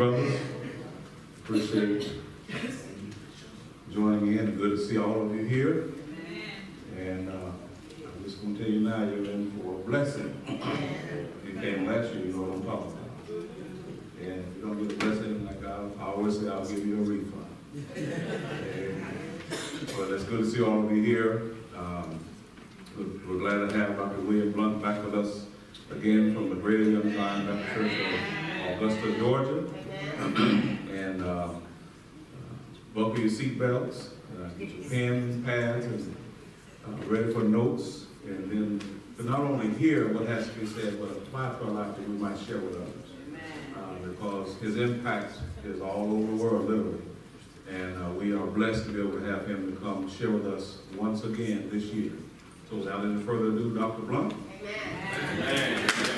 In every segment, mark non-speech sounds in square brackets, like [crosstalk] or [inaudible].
Brothers. Appreciate joining in. Good to see all of you here. And uh, I'm just going to tell you now, you're in for a blessing. If you came last year, you know what I'm talking about. And if you don't get a blessing, like I, always say, I'll give you a refund. But it's good to see all of you here. Um, we're, we're glad to have Dr. William Blount back with us again from the Greater Young Zion Baptist Church of Augusta, Georgia. And uh, buckle your seatbelts, uh, get your pens, pads, and uh, ready for notes. And then, to not only hear what has to be said, but apply to our life that we might share with others. Uh, because his impact is all over the world, literally. And uh, we are blessed to be able to have him to come share with us once again this year. So without any further ado, Dr. Blount. Amen. Amen.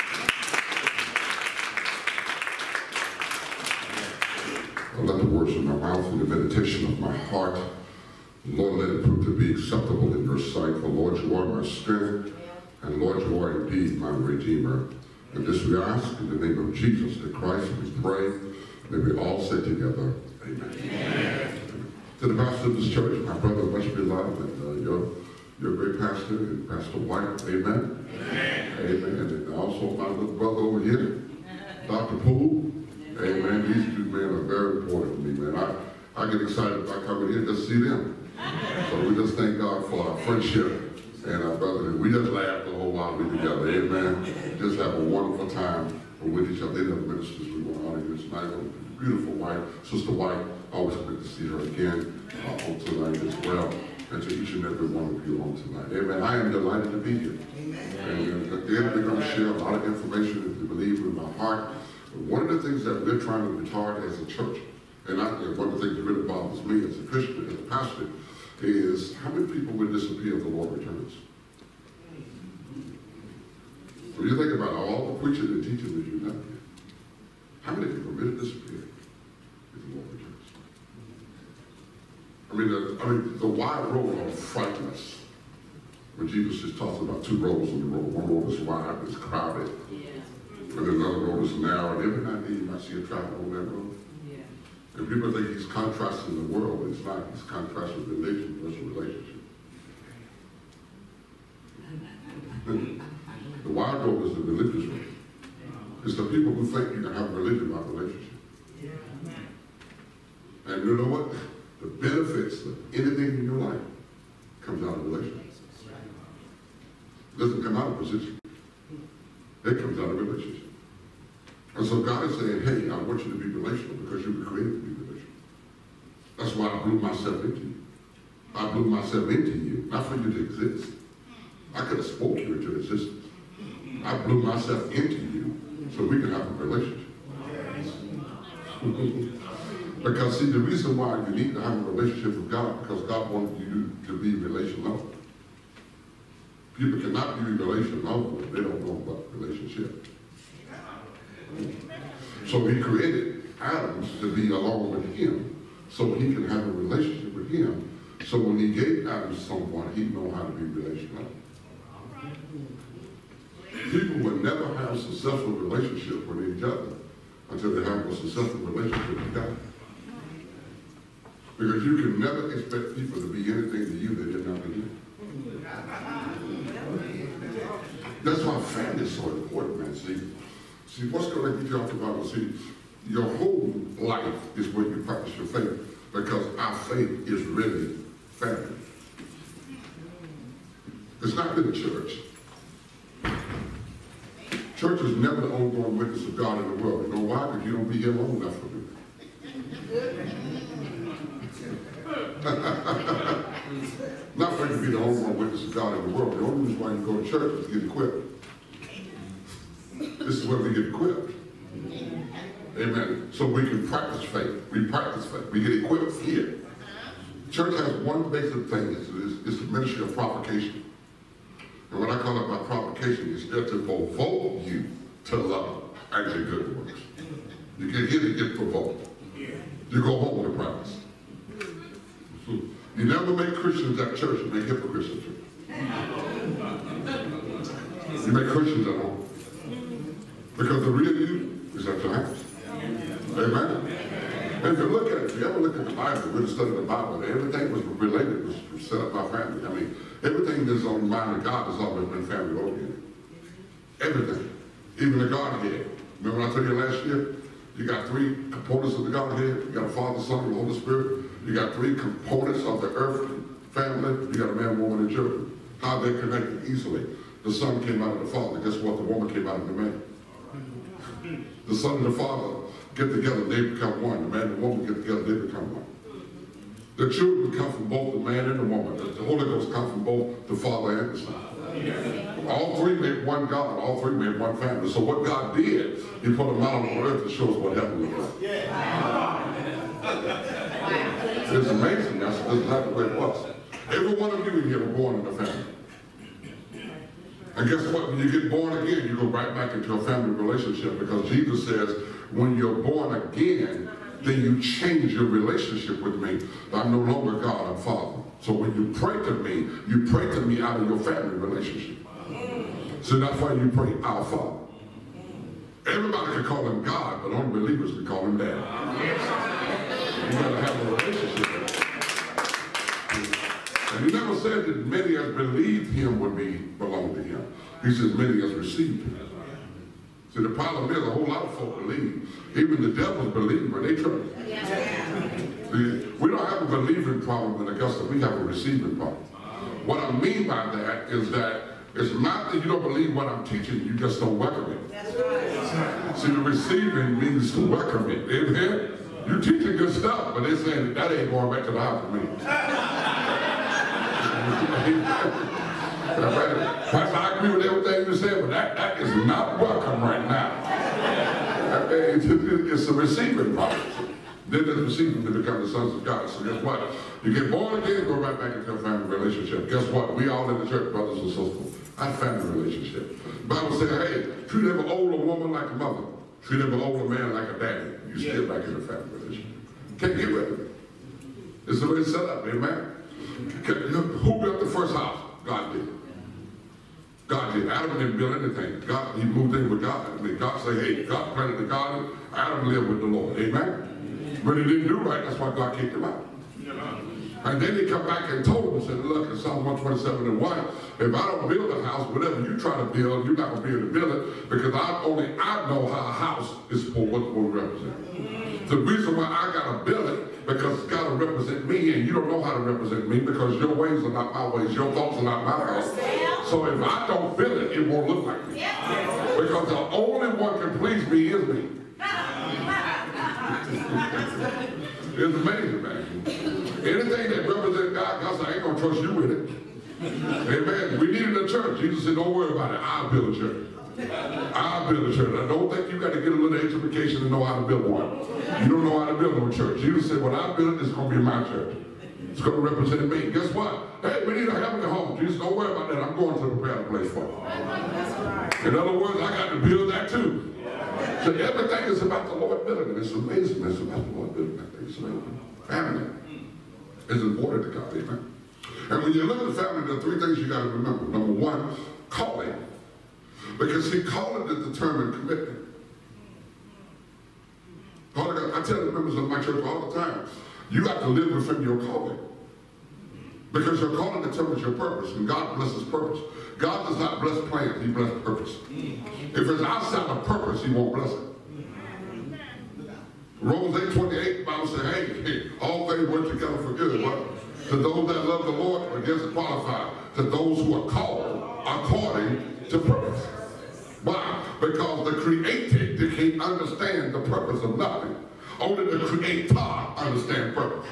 Let the words of my mouth and the meditation of my heart, Lord, let it prove to be acceptable in your sight. For Lord, you are my strength, and Lord, you are indeed my Redeemer. And this we ask in the name of Jesus the Christ, we pray. May we all say together, Amen. Amen. To the pastor of this church, my brother, much beloved, and uh, your, your great pastor, and Pastor White, Amen. Amen. Amen. And also my little brother over here, Dr. Poole. Amen. These two men are very important to me, man. I, I get excited about coming here to see them. So we just thank God for our friendship and our brotherhood. We just laugh the whole while we're together. Amen. Just have a wonderful time with each other. They the ministers we want to honor you tonight. Beautiful wife, Sister White. Always good to see her again uh, on tonight as well. And to each and every one of you on tonight. Amen. I am delighted to be here. Amen. And again, we're going to share a lot of information if you believe in my heart. One of the things that we're trying to retard as a church, and, I, and one of the things that really bothers me as a Christian, as a pastor, is how many people will disappear if the Lord returns? When you think about all the preaching and teaching that you've done, how many people really disappear if the Lord returns? I mean, the, I mean, the wide road will frighten us. When Jesus just talks about two roads on the road, one road is wide, it's crowded. But another road is narrow, and every now and then you might see a traffic on that road. Yeah. And people think he's contrasting the world. It's not. He's contrasting religion versus relationship. the wild road is the religious road. It's the people who think you can have a religion by relationship. Yeah. And you know what? The benefits of anything in your life comes out of relationship. It doesn't come out of position. It comes out of relationship. And so God is saying, hey, I want you to be relational because you were created to be relational. That's why I blew myself into you. I blew myself into you, not for you to exist. I could have spoke you into existence. I blew myself into you so we can have a relationship. [laughs] because see, the reason why you need to have a relationship with God because God wanted you to be relational. People cannot be relational they don't know about relationship. So he created Adam to be along with him so he can have a relationship with him. So when he gave Adam to someone, he know how to be relational. People will never have a successful relationship with each other until they have a successful relationship with God. Because you can never expect people to be anything to you they did not you. That's why family is so important, man. See, see, what's going to get you off the Bible? See, your whole life is where you practice your faith because our faith is really family. It's not in the church. Church is never the ongoing witness of God in the world. You know why? Because you don't be here long enough for me. [laughs] Not for you to be the only witness of God in the world. The only reason why you go to church is to get equipped. This is where we get equipped. Amen. So we can practice faith. We practice faith. We get equipped here. Church has one basic thing. It's, it's, it's the ministry of provocation. And what I call it by provocation is there to provoke you to love and to good works. You get here to get provoked. You go home with a promise. You never make Christians at church, you make hypocrites at church. You make Christians at home. Because the real you is at your house. if you look at, if you ever look at the Bible, really study the Bible, everything was related, was set up by family. I mean, everything that's on the mind of God has always been family oriented. Everything. Even the Godhead. Remember I told you last year? You got three components of the Godhead. You got a Father, Son, and Holy Spirit. You got three components of the earth family. You got a man, woman, and children. How they connected easily. The Son came out of the Father. Guess what? The woman came out of the man. The Son and the Father get together, they become one. The man and the woman get together, they become one. The children come from both the man and the woman. The Holy Ghost come from both the Father and the Son. All three made one God. All three made one family. So what God did, he put them out on earth to show us what heaven was like. It's amazing. That's, that's exactly the way it was. Every one of you in here were born in a family. And guess what? When you get born again, you go right back into a family relationship because Jesus says, when you're born again, then you change your relationship with me. I'm no longer God, I'm Father. So when you pray to me, you pray to me out of your family relationship. So that's why you pray, our Father. Everybody can call him God, but only believers can call him Dad. You gotta have a relationship and he never said that many as believed him would be belong to him. He said many as received him. See, the problem is a whole lot of folk believe. Even the devils believe, but they trust. See, we don't have a believing problem in Augusta. We have a receiving problem. What I mean by that is that it's not that you don't believe what I'm teaching, you just don't welcome it. That's right. See, the receiving means to welcome it. Amen? You're teaching good stuff, but they're saying that ain't going back to the house for me. I agree with everything you said, but that, that is not welcome right now. It's, it's a receiving process. Then it's receiving to become the sons of God. So guess what? You get born again, go right back into a family relationship. Guess what? We all in the church, brothers and sisters. That family relationship. The Bible says, hey, treat every older woman like a mother. Treat every older man like a daddy. You still back in the family relationship. Can't get rid of it. It's the way it's set up, amen? Who built the first house? God did. God did. Adam didn't build anything. God, he moved in with God. I mean, God said, hey, God planted the garden. Adam lived with the Lord. Amen? But he didn't do right. That's why God kicked him out. And then he come back and told him, and said, look, in Psalm 127 and 1, if I don't build a house, whatever you try to build, you're not going to be able to build it because I only I know how a house is for what supposed to represent. The reason why I got build it because it's got to represent me, and you don't know how to represent me because your ways are not my ways, your thoughts are not my thoughts. So if I don't build it, it won't look like me. Because the only one can please me is me. [laughs] it's amazing, man. Anything that represents God, God said, I ain't going to trust you with it. Amen. We needed a church. Jesus said, don't worry about it. I'll build a church. I'll build a church. I don't think you got to get a little education to know how to build one. You don't know how to build no church. Jesus said, when I build it, it's going to be my church. It's going to represent me. Guess what? Hey, we need a heavenly home. Jesus, don't worry about that. I'm going to prepare a place for it. In other words, I got to build that too. So everything is about the Lord building. It's amazing. It's about the Lord building. It's. Family is important to God. Amen. And when you look at the family, there are three things you got to remember. Number one, calling. Because he called it is determined commitment. I tell the members of my church all the time, you got to live within your calling. Because your calling determines your purpose, and God blesses purpose. God does not bless plans, he blesses purpose. If it's outside of purpose, he won't bless it. Romans 8, 28, Bible says, hey, hey, all things work together for good. What? To those that love the Lord, against qualified. To those who are called according to purpose. Why? Because the created they can't understand the purpose of nothing. Only the creator understand purpose.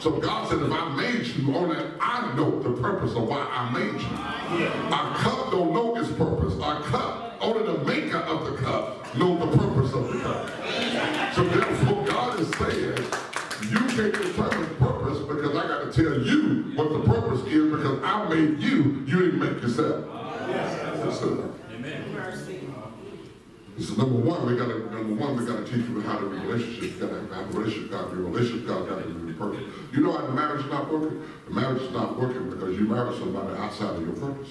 So God said, if I made you, only I know the purpose of why I made you. Our cup don't know its purpose. Our cup, only the maker of the cup know the purpose of the cup. So therefore, God is saying, you can't determine purpose because I got to tell you what the purpose is because I made you. You didn't make yourself. Yes. So number one, we gotta number one, we gotta teach you how to be relationship. You gotta have a relationship, gotta be a relationship, gotta, gotta be perfect. You know why the marriage is not working? The marriage is not working because you married somebody outside of your purpose.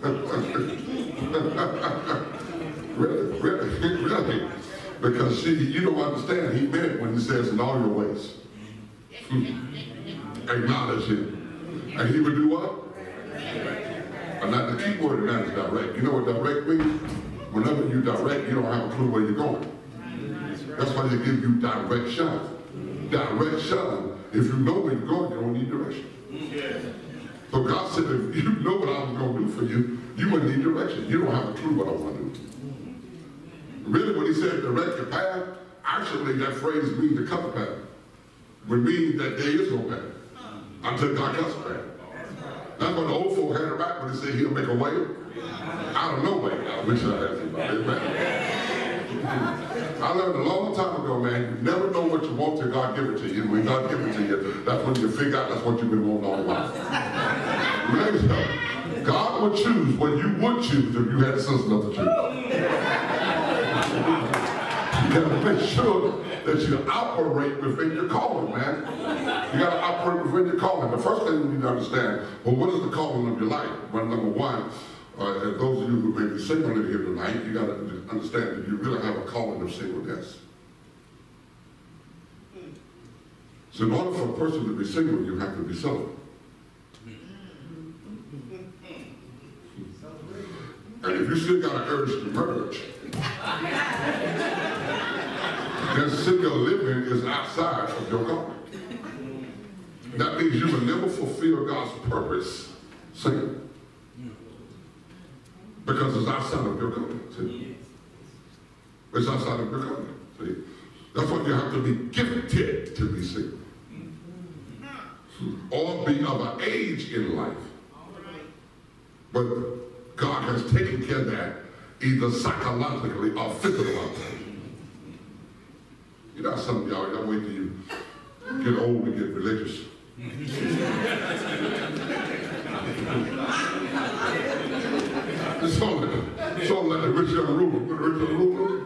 [laughs] really, really, really. Because see, you don't understand. He meant when he says in all your ways. [laughs] Acknowledge him. And he would do what? And not the key word in that is direct. You know what direct means? Whenever you direct, you don't have a clue where you're going. That's why they give you direction. Direction. If you know where you're going, you don't need direction. So God said, if you know what I was going to do for you, you wouldn't need direction. You don't have a clue what I want to do. Really, when he said direct your path, actually that phrase means the the path. Would mean that there is no path until God the path. That's what the old folk had it right when they said he'll make a way out of no way. I wish I had somebody. [laughs] I learned a long time ago, man, you never know what you want till God give it to you. And when God give it to you, that's when you figure out that's what you've been wanting all along. God would choose what you would choose if you had a sense enough to choose. You got to make sure that you operate within your calling, man. You got to operate within your calling. The first thing you need to understand, well, what is the calling of your life? Well, number one, uh, those of you who may be single in here tonight, you got to understand that you really have a calling of singleness. So in order for a person to be single, you have to be celibate. And if you still got an urge to merge, [laughs] then single living is outside of your calling. That means you will never fulfill God's purpose single. Because it's outside of your calling. See? It's outside of your calling. See? That's why you have to be gifted to be single. Or be of an age in life. But God has taken care of that either psychologically or physically. You know some of y'all, y'all wait till you get old and get religious. It's all like, it's all like the rich young ruler. The rich young ruler.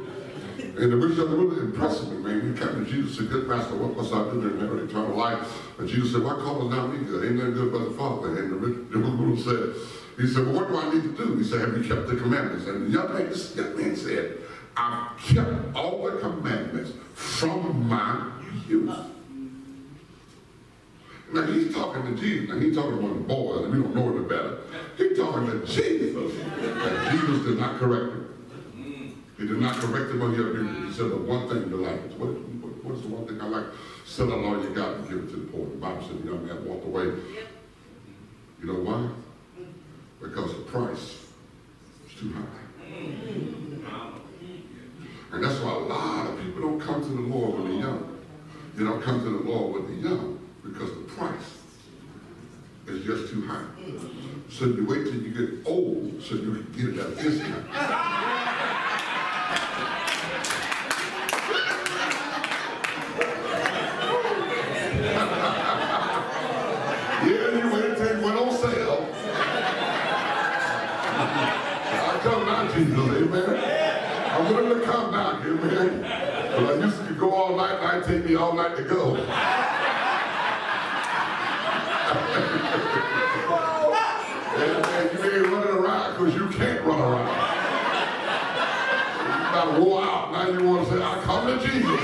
And the rich young ruler impressed me, man. He came to Jesus and said, good master, what must I do to inherit eternal life? And Jesus said, why call us not me good? Ain't nothing good but the Father. And the rich young ruler said, he said, well, what do I need to do? He said, have you kept the commandments? And the young man, this young man said, I've kept all the commandments from my youth. Now he's talking to Jesus. Now he's talking to one of the boys, and we don't know any better. He's talking to Jesus. And Jesus did not correct him. He did not correct him on the other people. He said the one thing you like. What, what, what is the one thing I like? Sell all you got and give it to the poor. The Bible said the young man walked away. You know why? because the price is too high. And that's why a lot of people don't come to the Lord when they're young. They don't come to the Lord when they're young because the price is just too high. So you wait till you get old so you can get it at a discount. Jesus, amen. I'm willing to come down here, man. But I used to go all night, and it take me all night to go. and, and you ain't running around because you can't run around. You got wore out. Now you I to Jesus.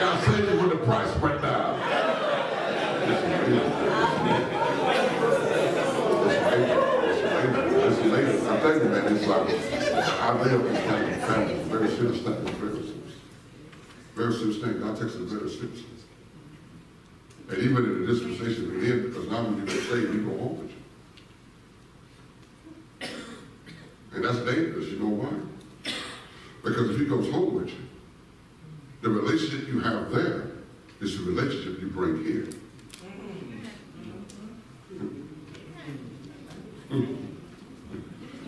God saved you when the price went down. later. I tell you, man, it's like I live in kind of family, very serious thing, very serious. Very serious thing. God takes it very seriously. And even in the dispensation we're in, because now when you get saved, he go home with you. And that's dangerous, you know why? Because if he goes home with you, the relationship you have there is the relationship you bring here.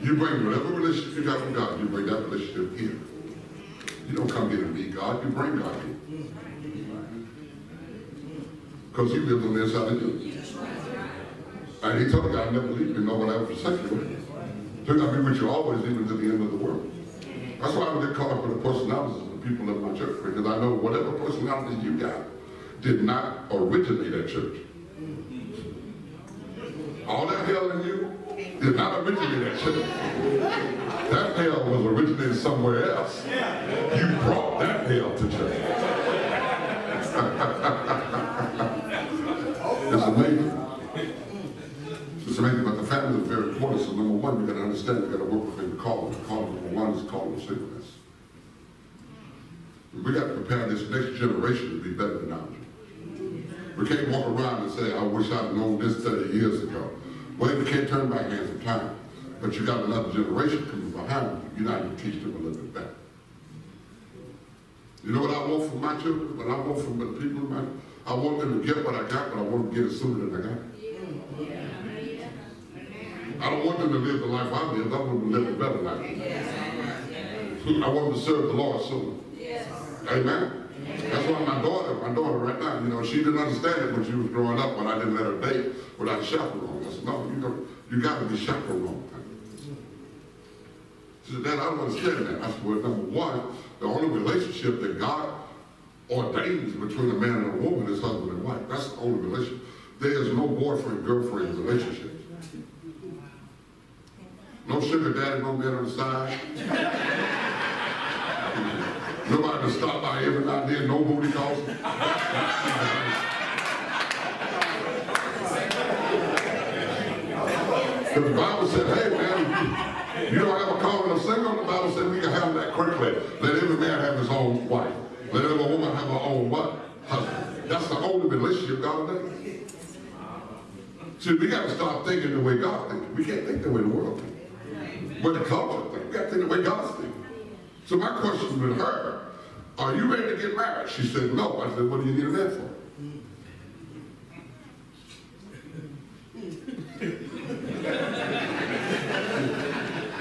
You bring whatever relationship you got from God, you bring that relationship here. You don't come here to meet God, you bring God here. Because he lives on the inside of you. And he told God, never leave you, nor will I ever forsake you. So I'll be with you always, even to the end of the world. That's why I get caught up with the personalities of the people in my church, because I know whatever personality you got did not originate at church. All that hell in you did not originate at church. That hell was originated somewhere else. You brought that hell to church. it's amazing. It's amazing, but the family is very important. You got to understand, you got to work within the calling. The calling number one is calling singleness. We got to prepare this next generation to be better than ours. We can't walk around and say, I wish I'd known this 30 years ago. Well, you can't turn back hands of time. But you got another generation coming behind you. You know, you teach them a little bit better. You know what I want from my children? What I want from the people in my, I want them to get what I got, but I want them to get it sooner than I got it. I don't want them to live the life I lived. I want them to live a better life. I want them to serve the Lord sooner. Amen. That's why my daughter, my daughter right now, you know, she didn't understand it when she was growing up when I didn't let her date without a chaperone. I said, no, you got, you got to be chaperone. She said, Dad, I don't understand that. I said, well, number one, the only relationship that God ordains between a man and a woman is husband and wife. That's the only relationship. There is no boyfriend-girlfriend relationship. No sugar daddy, no man on the side. Nobody to stop by every now and then, no booty calls. the Bible said, hey man, you don't have a calling of single. The Bible said we can have that quickly. Let every man have his own wife. Let every woman have her own what? Husband. That's the only relationship God ordained. See, we got to stop thinking the way God thinks. We can't think the way the world thinks. But the culture thinks. We got to think the way God thinks. So my question with her, are you ready to get married? She said, no. I said, what do you need a man for?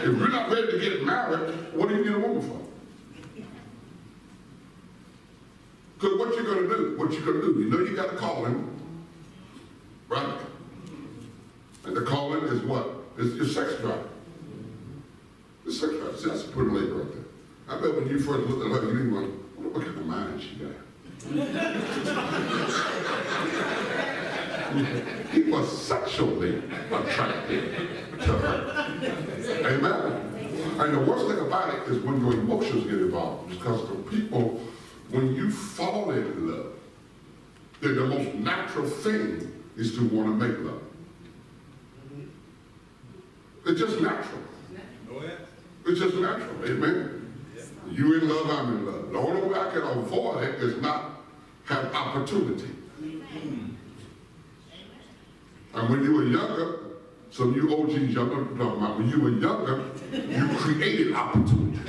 if you're not ready to get married, what do you need a woman for? Because what you're going to do, what you're going to do, you know you got a calling, right? And the calling is what? It's your sex drive. The sex drive. See, that's a pretty lady right there. I bet when you first looked at her, you didn't want, what kind of mind she got? he was sexually attracted to her. Amen. And the worst thing about it is when your emotions get involved, because the people, when you fall in love, then the most natural thing is to want to make love. It's just natural. It's just natural. Amen. You in love, I'm in love. The only way I can avoid it is not have opportunity. And when you were younger, some of you OGs, y'all know what I'm talking about. When you were younger, you [laughs] created opportunity.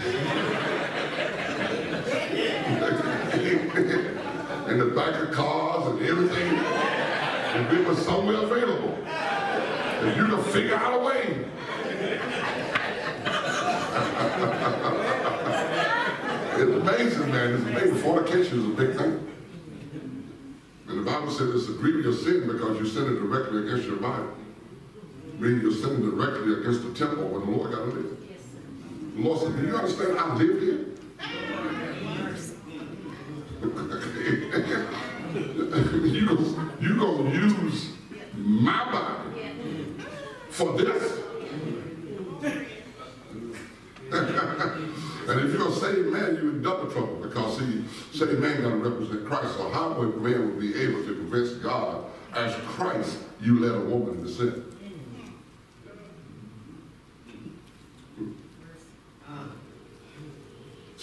in the back of cars and everything, if it was somewhere available, if you could figure out a way. Amazing, man. It's amazing. Fornication is a big thing. And the Bible said it's a grievous sin because you're sinning directly against your body. Meaning you're sinning directly against the temple where the Lord got to live. The Lord said, do you understand I live here? [laughs] you gonna, you gonna use my body for this? And if you're a saved man, you're in double trouble because see, saved man got to represent Christ. So how would man would be able to convince God as Christ you led a woman into sin?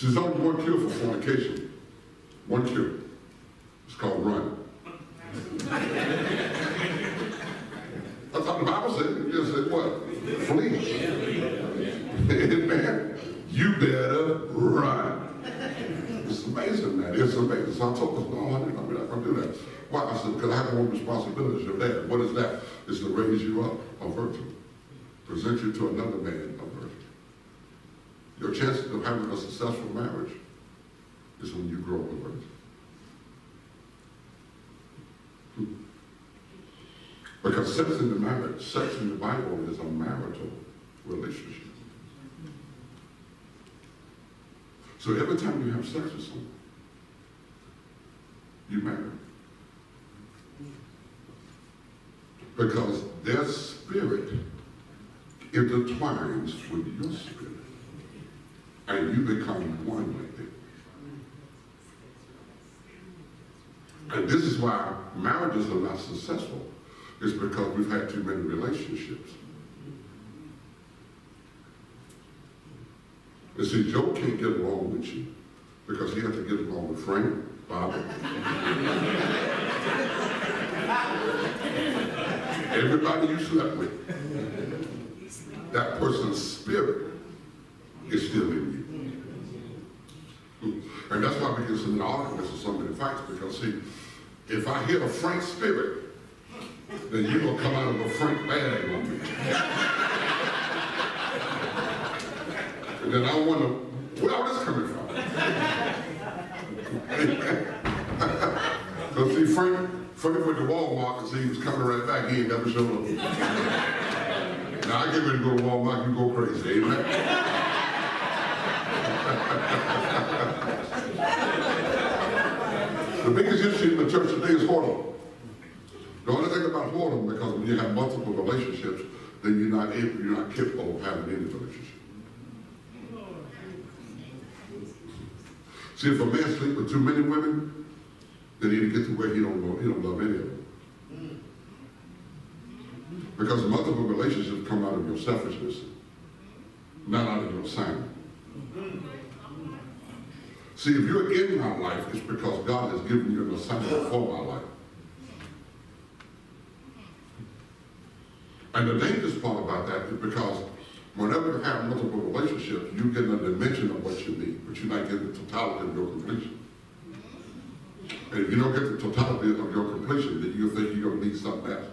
There's only one cure for fornication. One cure. It's called run. That's what the Bible said. It just said what? Flee. Amen. [laughs] You better run. It's amazing, man. It's amazing. So I told them, no, I'm not going to do that. Why? I said, because I have one responsibility as your dad. What is that? It's to raise you up a virgin. Present you to another man a virgin. Your chances of having a successful marriage is when you grow up a virgin. Because sex in the marriage, sex in the Bible is a marital relationship. So every time you have sex with someone, you marry. Because their spirit intertwines with your spirit. and you become one with it. And this is why marriages are not successful. It's because we've had too many relationships. You see, Joe can't get along with you because he had to get along with Frank, Bob. Everybody you slept with, that person's spirit is still in you. And that's why we get so some arguments and so many fights, because see, if I hit a Frank spirit, then you're to come out of a Frank me. [laughs] and then I wonder, where all this coming from? [laughs] so see, Frank, Frank went to Walmart and see he was coming right back. He ain't never showed up. now I get ready to go to Walmart, you go crazy, amen? [laughs] the biggest issue in the church today is whoredom. The only thing about whoredom, because when you have multiple relationships, then you're not able, you're not capable of having any relationship. See, if a man sleep with too many women, then he get to where he don't know, he don't love any of them. Because most of multiple relationships come out of your selfishness, not out of your assignment. See, if you're in my life, it's because God has given you an assignment for my life. And the dangerous part about that is because whenever you have multiple relationships, you get a dimension of what you need, but you're not getting the totality of your completion. And if you don't get the totality of your completion, then you think you're gonna need something else.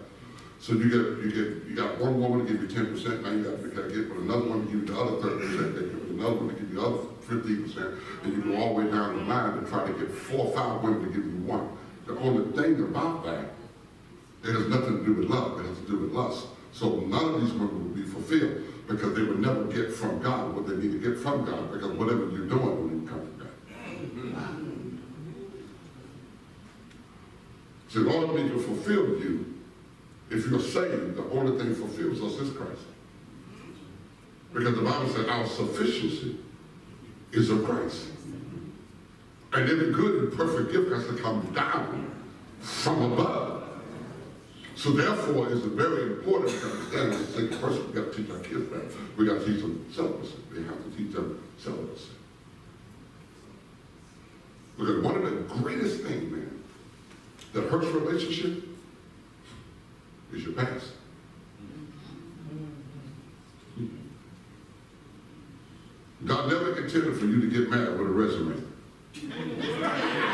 So you get you get you got one woman to give you ten percent, now you got to get with another one to give you the other thirty percent, then with another one to give you the other fifteen percent, and you go all the way down the line to try to get four or five women to give you one. The only thing about that, it has nothing to do with love, it has to do with lust. So none of these women will be fulfilled because they would never get from God what they need to get from God because whatever you're doing will even come from God. So order for me to fulfill you, if you're saved, the only thing fulfills us is Christ. Because the Bible said our sufficiency is of Christ. And every good and perfect gift has to come down from above. So therefore, it's a very important to understand a single person, we got to teach our kids that. We got to teach them celibacy. They have to teach them celibacy. Because one of the greatest things, man, that hurts relationship is your past. God never intended for you to get married with a resume. [laughs]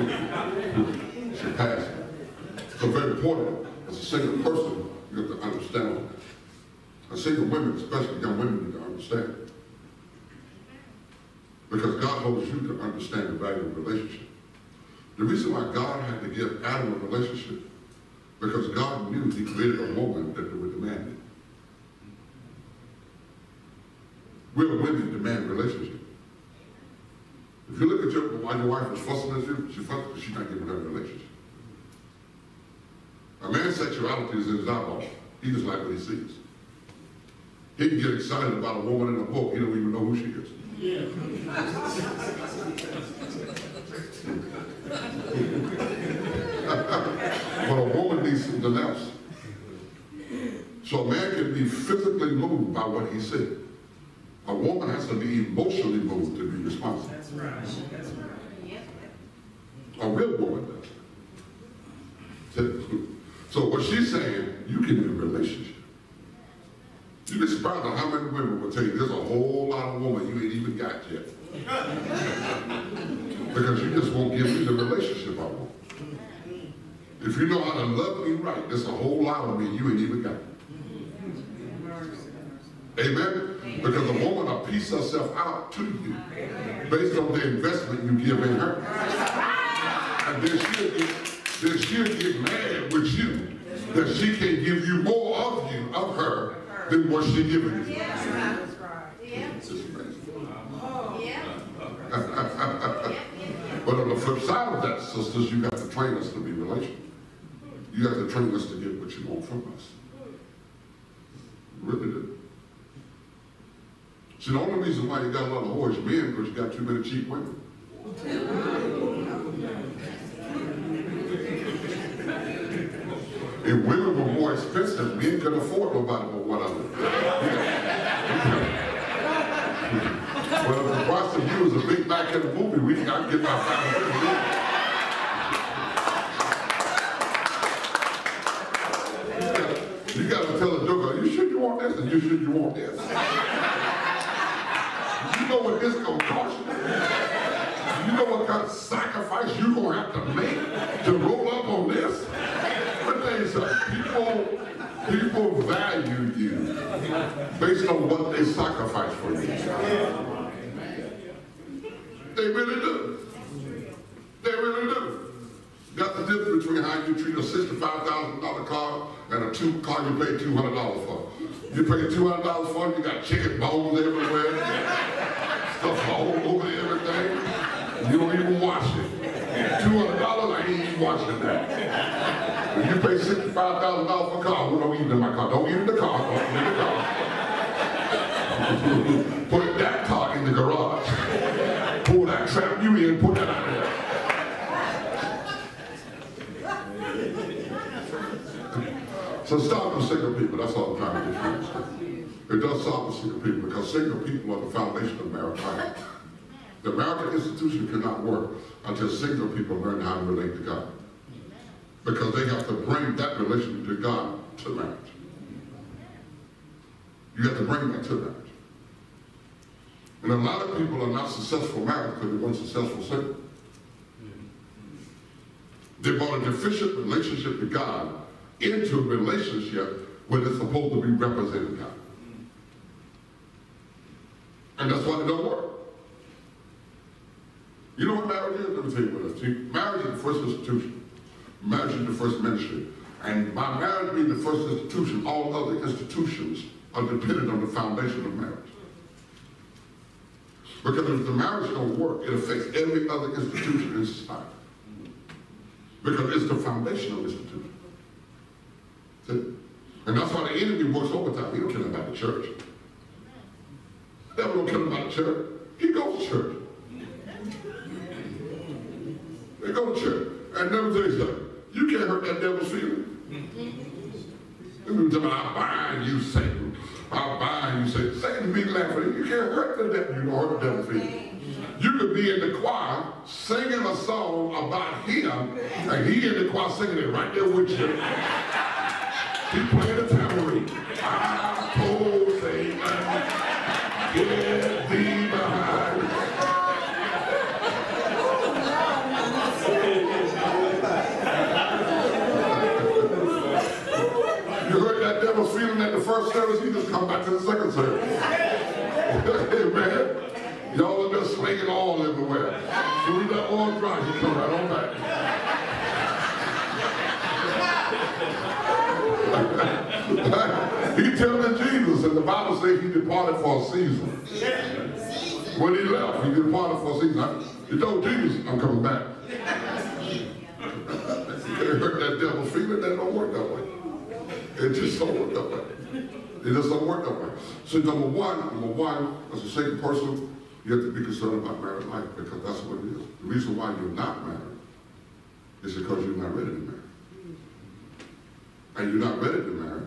it's your past. So very important, as a single person, you have to understand that. A single women, especially young women, need to understand. Because God holds you to understand the value of relationship. The reason why God had to give Adam a relationship, because God knew he created a woman that would demand it. Real women demand relationship. If you look at your, why your wife is fussing at you, she fussing because she's not giving her a relationship. A man's sexuality is in his eyeballs. He just like what he sees. He can get excited about a woman in a book. He don't even know who she is. Yeah. but a woman needs something else. So a man can be physically moved by what he sees. A woman has to be emotionally moved to be responsible. That's right. That's right. A real woman does. So what she's saying, you can be in a relationship. You'd be surprised at how many women will tell you there's a whole lot of women you ain't even got yet. [laughs] because you just won't give me the relationship I want. If you know how to love me right, there's a whole lot of me you ain't even got. Amen? Because a woman will piece herself out to you based on the investment you give in her. And then she'll then she'll get mad with you that she can give you more of you, of her, than what she's giving you. Yeah. sisters. Oh, yeah. but on the flip side of that, sisters, you have to train us to be relational. You have to train us to get what you want from us. Really do. See, the only reason why you got a lot of whorish men because you got too many cheap women. [laughs] If women were more expensive, men could afford nobody but one of them. well, if the prostitute was a big back in the movie, we got to get my family. You got to tell the joker, you sure you want this and you sure you want this. You know what this gonna cost you? You know what kind of sacrifice you're gonna have to make to roll up on this? But they say people, people value you based on what they sacrifice for you. They really do. They really do. That's the difference between how you treat a $65,000 car and a two car you pay $200 for. You pay $200 for it, you got chicken bones everywhere, stuff all over everything. You don't even wash it. $200, I ain't even washing that. You pay $65,000 for a car, we don't eat in my car. Don't eat in the car, don't eat in the car. [laughs] put that car in the garage. Pull that trap you in, put that out there. So stop with single people. That's all I'm trying to get you. It does stop with single people because single people are the foundation of marriage. The American institution cannot work until single people learn how to relate to God. Because they have to bring that relationship to God to marriage. You have to bring that to marriage. And a lot of people are not successful married because they weren't successful single. They brought a deficient relationship to God into a relationship where they're supposed to be representing God. And that's why it don't work. You know what marriage is? Let me tell you what it is. Marriage is the first institution. Marriage is the first ministry. And by marriage being the first institution, all other institutions are dependent on the foundation of marriage. Because if the marriage don't work, it affects every other institution in society. Because it's the foundational institution. And that's why the enemy works overtime. He don't care about the church. Devil don't care about the church. He goes to church. They go to church. And let me tell you something. You can't hurt that devil's feeling. You tell I bind you, Satan. I bind you, Satan. Satan be laughing. You can't hurt the devil. You don't hurt the devil's feeling. You could be in the choir singing a song about him, and he in the choir singing it right there with you. He playing the tambourine. I told Satan, get thee behind. You heard that devil's feeling at the first service, he just come back to the second service. Amen. Y'all are just slinging all everywhere. As that oil dry, he come right on back. [laughs] he telling Jesus, and the Bible says he departed for a season. When he left, he departed for a season. He told Jesus, I'm coming back. [laughs] you that devil's feeling, that don't work that way. It just don't work that way. It just don't work that way. So number one, number one, as a single person, you have to be concerned about married life because that's what it is. The reason why you're not married is because you're not ready to marry. And you're not ready to marry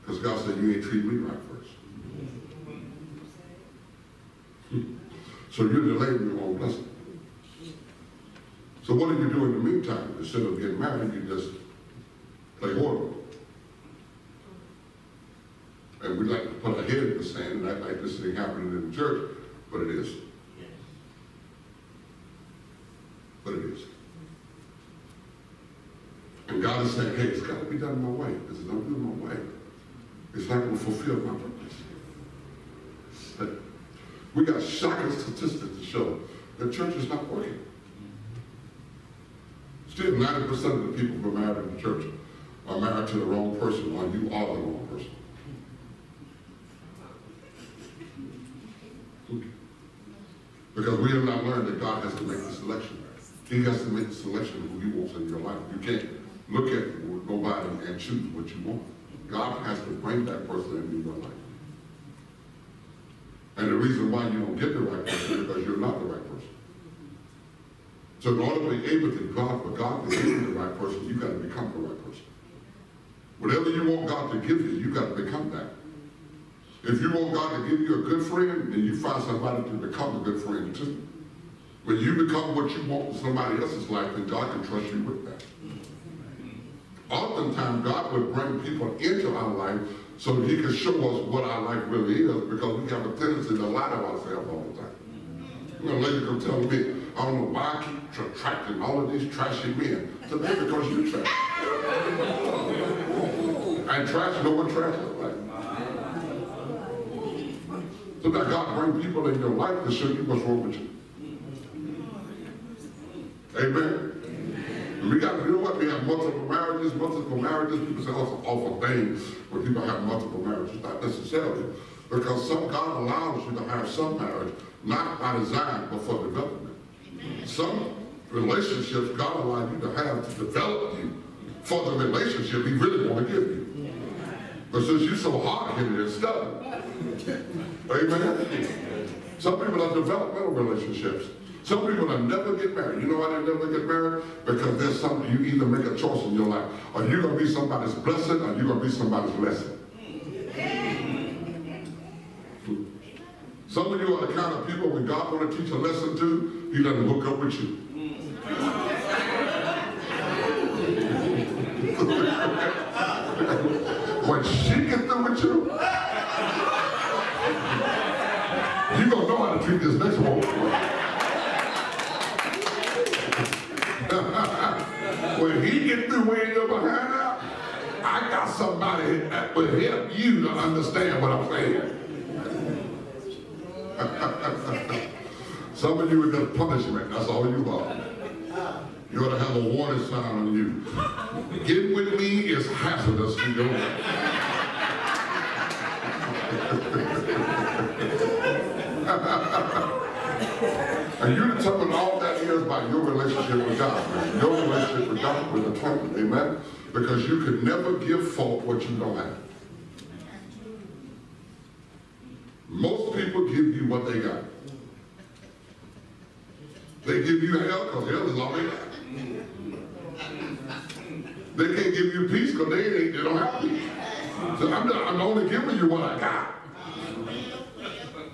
because God said you ain't treat me right first. So you're delaying your own blessing. So what do you do in the meantime? Instead of getting married, you just play horrible. And we'd like to put our head in the sand and act like this thing happening in the church, but it is. But it is. And God is saying, hey, it's got to be done my way. Because if I don't do it my way, it's not going to fulfill my purpose. But we got shocking statistics to show that church is not working. Still, 90% of the people who are married in the church are married to the wrong person, or you are the wrong person. Because we have not learned that God has to make the selection. He has to make the selection of who he wants in your life. You can't look at nobody and choose what you want. God has to bring that person into your life. And the reason why you don't get the right person is because you're not the right person. So in order to be able to God, for God to give you the right person, you've got to become the right person. Whatever you want God to give you, you've got to become that. If you want God to give you a good friend, then you find somebody to become a good friend too. When you become what you want in somebody else's life, then God can trust you with that. Oftentimes, God will bring people into our life so he can show us what our life really is because we have a tendency to lie to ourselves all the time. You know, lady come tell me, I don't know why I keep attracting all of these trashy men. So maybe because you're trash. [laughs] and trash, no one trash look like. So that God bring people in your life to show you what's wrong with you. Amen. We got, you know what? We have multiple marriages, multiple marriages. People say, oh, oh it's an awful thing when people have multiple marriages. Not necessarily. Because some God allows you to have some marriage, not by design, but for development. Some relationships God allows you to have to develop you for the relationship He really want to give you. But since you're so hard-headed and stubborn, amen? Some people have developmental relationships. Some people that never get married. You know why they never get married? Because there's something, you either make a choice in your life. Are you going to be somebody's blessing or you going to be somebody's lesson? Some of you are the kind of people when God want to teach a lesson to, he doesn't hook up with you. [laughs] when she gets through with you, you're this next one. when he gets through weighing your behind out, I got somebody that will help you to understand what I'm saying. Some of you are just punishment. That's all you are. You ought to have a warning sign on you. Getting with me is hazardous to your life. And you determine all that is by your relationship with God. Your relationship with God will determine, amen? Because you can never give folk what you don't have. Most people give you what they got. They give you hell because hell is all they got. They can't give you peace because they, they, they don't have peace. So I'm, not, I'm only giving you what I got.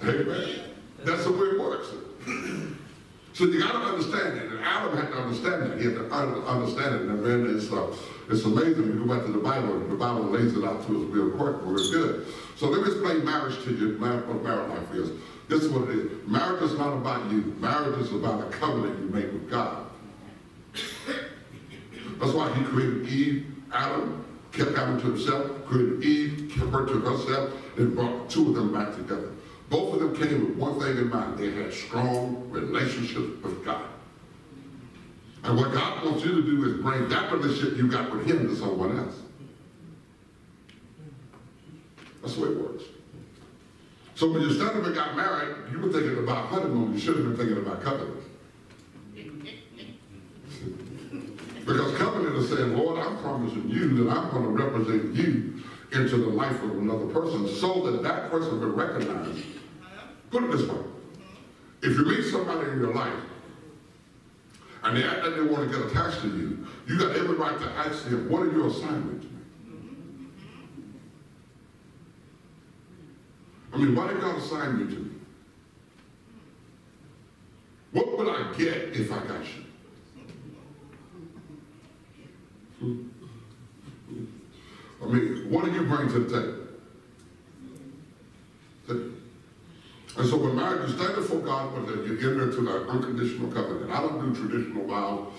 Amen. That's the way it works. [clears throat] So you got to understand it. And Adam had to understand that. He had to understand it. And then it's, uh, it's amazing. We go back to the Bible, and the Bible lays it out to us real quick, real good. So let me explain marriage to you, what marriage life is. This is what it is. Marriage is not about you. Marriage is about a covenant you make with God. That's why he created Eve, Adam, kept Adam to himself, created Eve, kept her to herself, and brought two of them back together. Both of them came with one thing in mind. They had strong relationships with God. And what God wants you to do is bring that relationship you got with him to someone else. That's the way it works. So when you started and got married, you were thinking about honeymoon. You should have been thinking about covenant. [laughs] because covenant is saying, Lord, I'm promising you that I'm going to represent you into the life of another person so that that person will recognize Put it this way. If you meet somebody in your life and they act like they want to get attached to you, you got every right to ask them, what are your assignments? I mean, why did God assign you to me? What would I get if I got you? I mean, what do you bring to the table? And so when marriage is stand before God, when you enter into that unconditional covenant, I don't do traditional vows,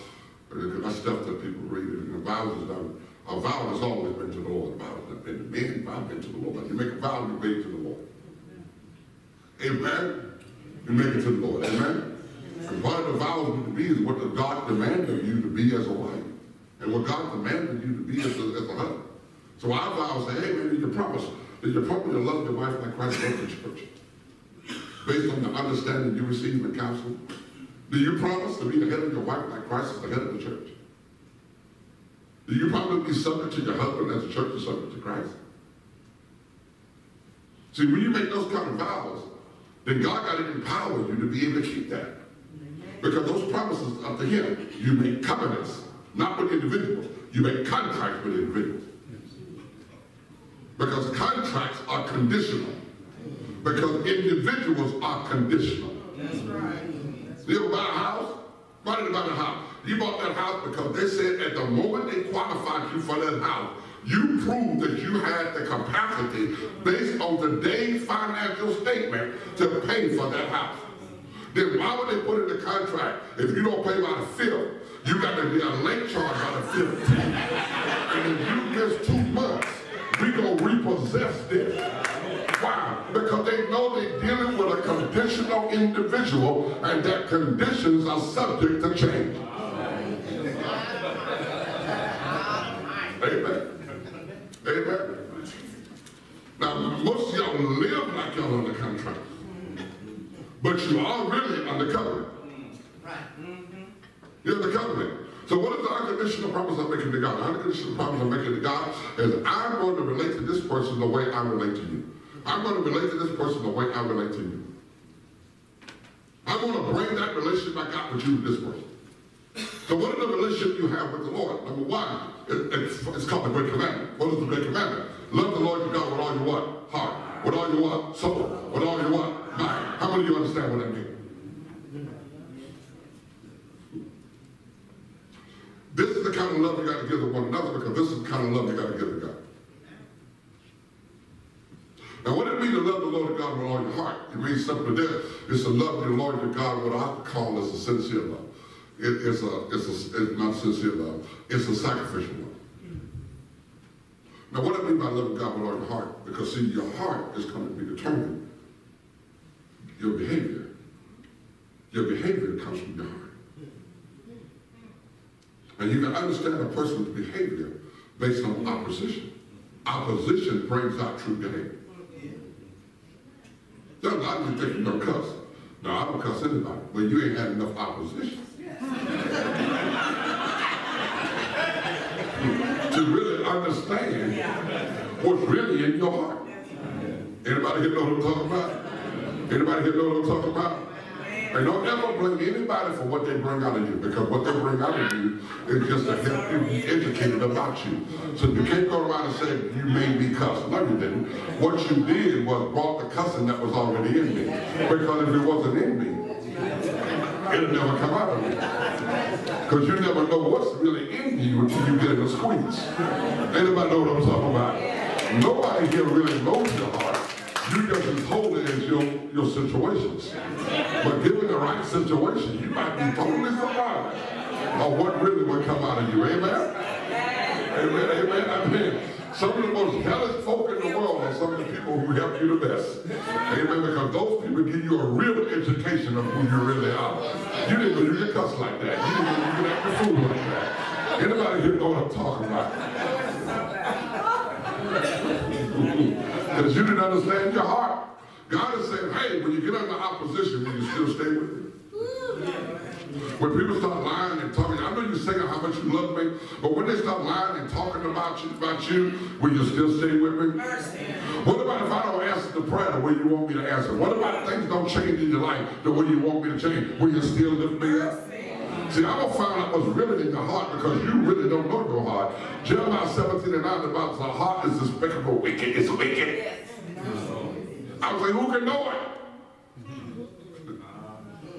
that's stuff that people read. And the vows is done. A vow has always been to the Lord. A vow has been to. A vow been to the Lord. You make a vow, you make it to the Lord. Amen? You make it to the Lord. Amen? And part of the vows to be is what God demanded of you to be as a wife. And what God demanded you to be as a, as a husband. So our vows say, hey man, you promise? Did you promise to love your wife like Christ loved the church? Based on the understanding you receive in the counsel? Do you promise to be the head of your wife like Christ is the head of the church? Do you promise to be subject to your husband as the church is subject to Christ? See, when you make those kind of vows, then God got to empower you to be able to keep that. Because those promises up to him. You make covenants, not with individuals. You make contracts with individuals. Because contracts are conditional. Because individuals are conditional. That's right. You ever buy a house? Why did you buy the house? You bought that house because they said at the moment they qualified you for that house, you proved that you had the capacity based on today's financial statement to pay for that house. Then why would they put in the contract if you don't pay by the fifth, you got to be a late charge by the 15th. [laughs] and if you miss two months, we gonna repossess this. Because they know they're dealing with a conditional individual and that conditions are subject to change. Amen. Amen. Now, most of y'all live like y'all under contract, but you are really under covenant. You're under covenant. So what is the unconditional promise I'm making to God? The unconditional promise I'm making to God is I'm going to relate to this person the way I relate to you. I'm going to relate to this person the way I relate to you. I'm going to bring that relationship I got with you to this person. So what is the relationship you have with the Lord? Number one, it, it's, it's, called the Great Commandment. What is the Great Commandment? Love the Lord your God with all your what? Heart. With all your what? Soul. With all your what? Mind. How many of you understand what that means? This is the kind of love you got to give to one another because this is the kind of love you got to give to God. Now, what it means to love the Lord God with all your heart? It means something this. It's to love the Lord your God with what I call as a sincere love. It, it's, a, it's, a, it's not sincere love. It's a sacrificial love. Now, what I mean by loving God with all your heart? Because, see, your heart is going to be determined. Your behavior. Your behavior comes from your heart. And you can understand a person's behavior based on opposition. Opposition brings out true behavior. A lot of you think you don't cuss. No, I don't cuss anybody. but you ain't had enough opposition. to really understand what's really in your heart. Anybody here know what I'm talking about? Anybody here know what I'm talking about? And don't ever blame anybody for what they bring out of you, because what they bring out of you is just to help you be educated about you. So you can't go around and say, you made me cuss. No, you didn't. What you did was brought the cussing that was already in me. Because if it wasn't in me, it'll never come out of me. Because you never know what's really in you until you get in a squeeze. Anybody know what I'm talking about? Nobody here really knows your heart. You just as holy as your, your situations. But given the right situation, you might be totally surprised of what really will come out of you. Amen? Amen, amen, amen. Some of the most hellish folk in the world are some of the people who help you the best. Amen, because those people give you a real education of who you really are. You didn't know you could cuss like that. You didn't know you could act a fool like that. Anybody here know what I'm talking about? Because you didn't understand your heart. God is saying, hey, when you get under opposition, will you still stay with me? When people start lying and talking, I know you're saying how much you love me, but when they start lying and talking about you, about you, will you still stay with me? What about if I don't answer the prayer the way you want me to answer? What about things don't change in your life the way you want me to change? Will you still lift me up? See, I'm going to find out what's really in your heart because you really don't know your heart. Jeremiah 17 and 9, the Bible the heart is despicable, wicked. It's wicked. I was like, who can know it?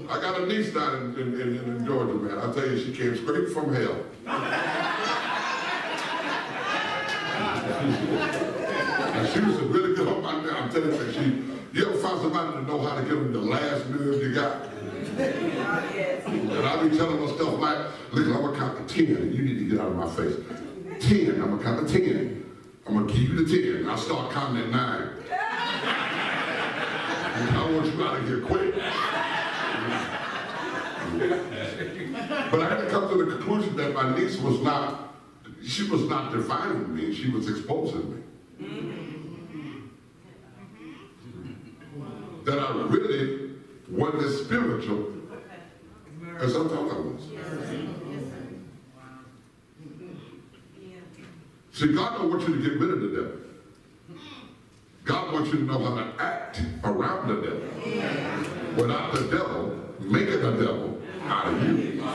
I got a niece down in, in, in, in Georgia, man. I tell you, she came straight from hell. and she was a really good on my I'm telling you, she, you ever find somebody to know how to give them the last nerve you got? And I'll be telling stuff like, listen, I'm gonna count to 10 and you need to get out of my face. 10, I'm gonna count to 10. I'm gonna give you the 10 and I'll start counting at 9. And I want you out of here quick. but I had to come to the conclusion that my niece was not, she was not defining me, she was exposing me. That I really wasn't as spiritual as I thought I was. See, God don't want you to get rid of the devil. God wants you to know how to act around the devil without the devil making the devil out of you. [laughs]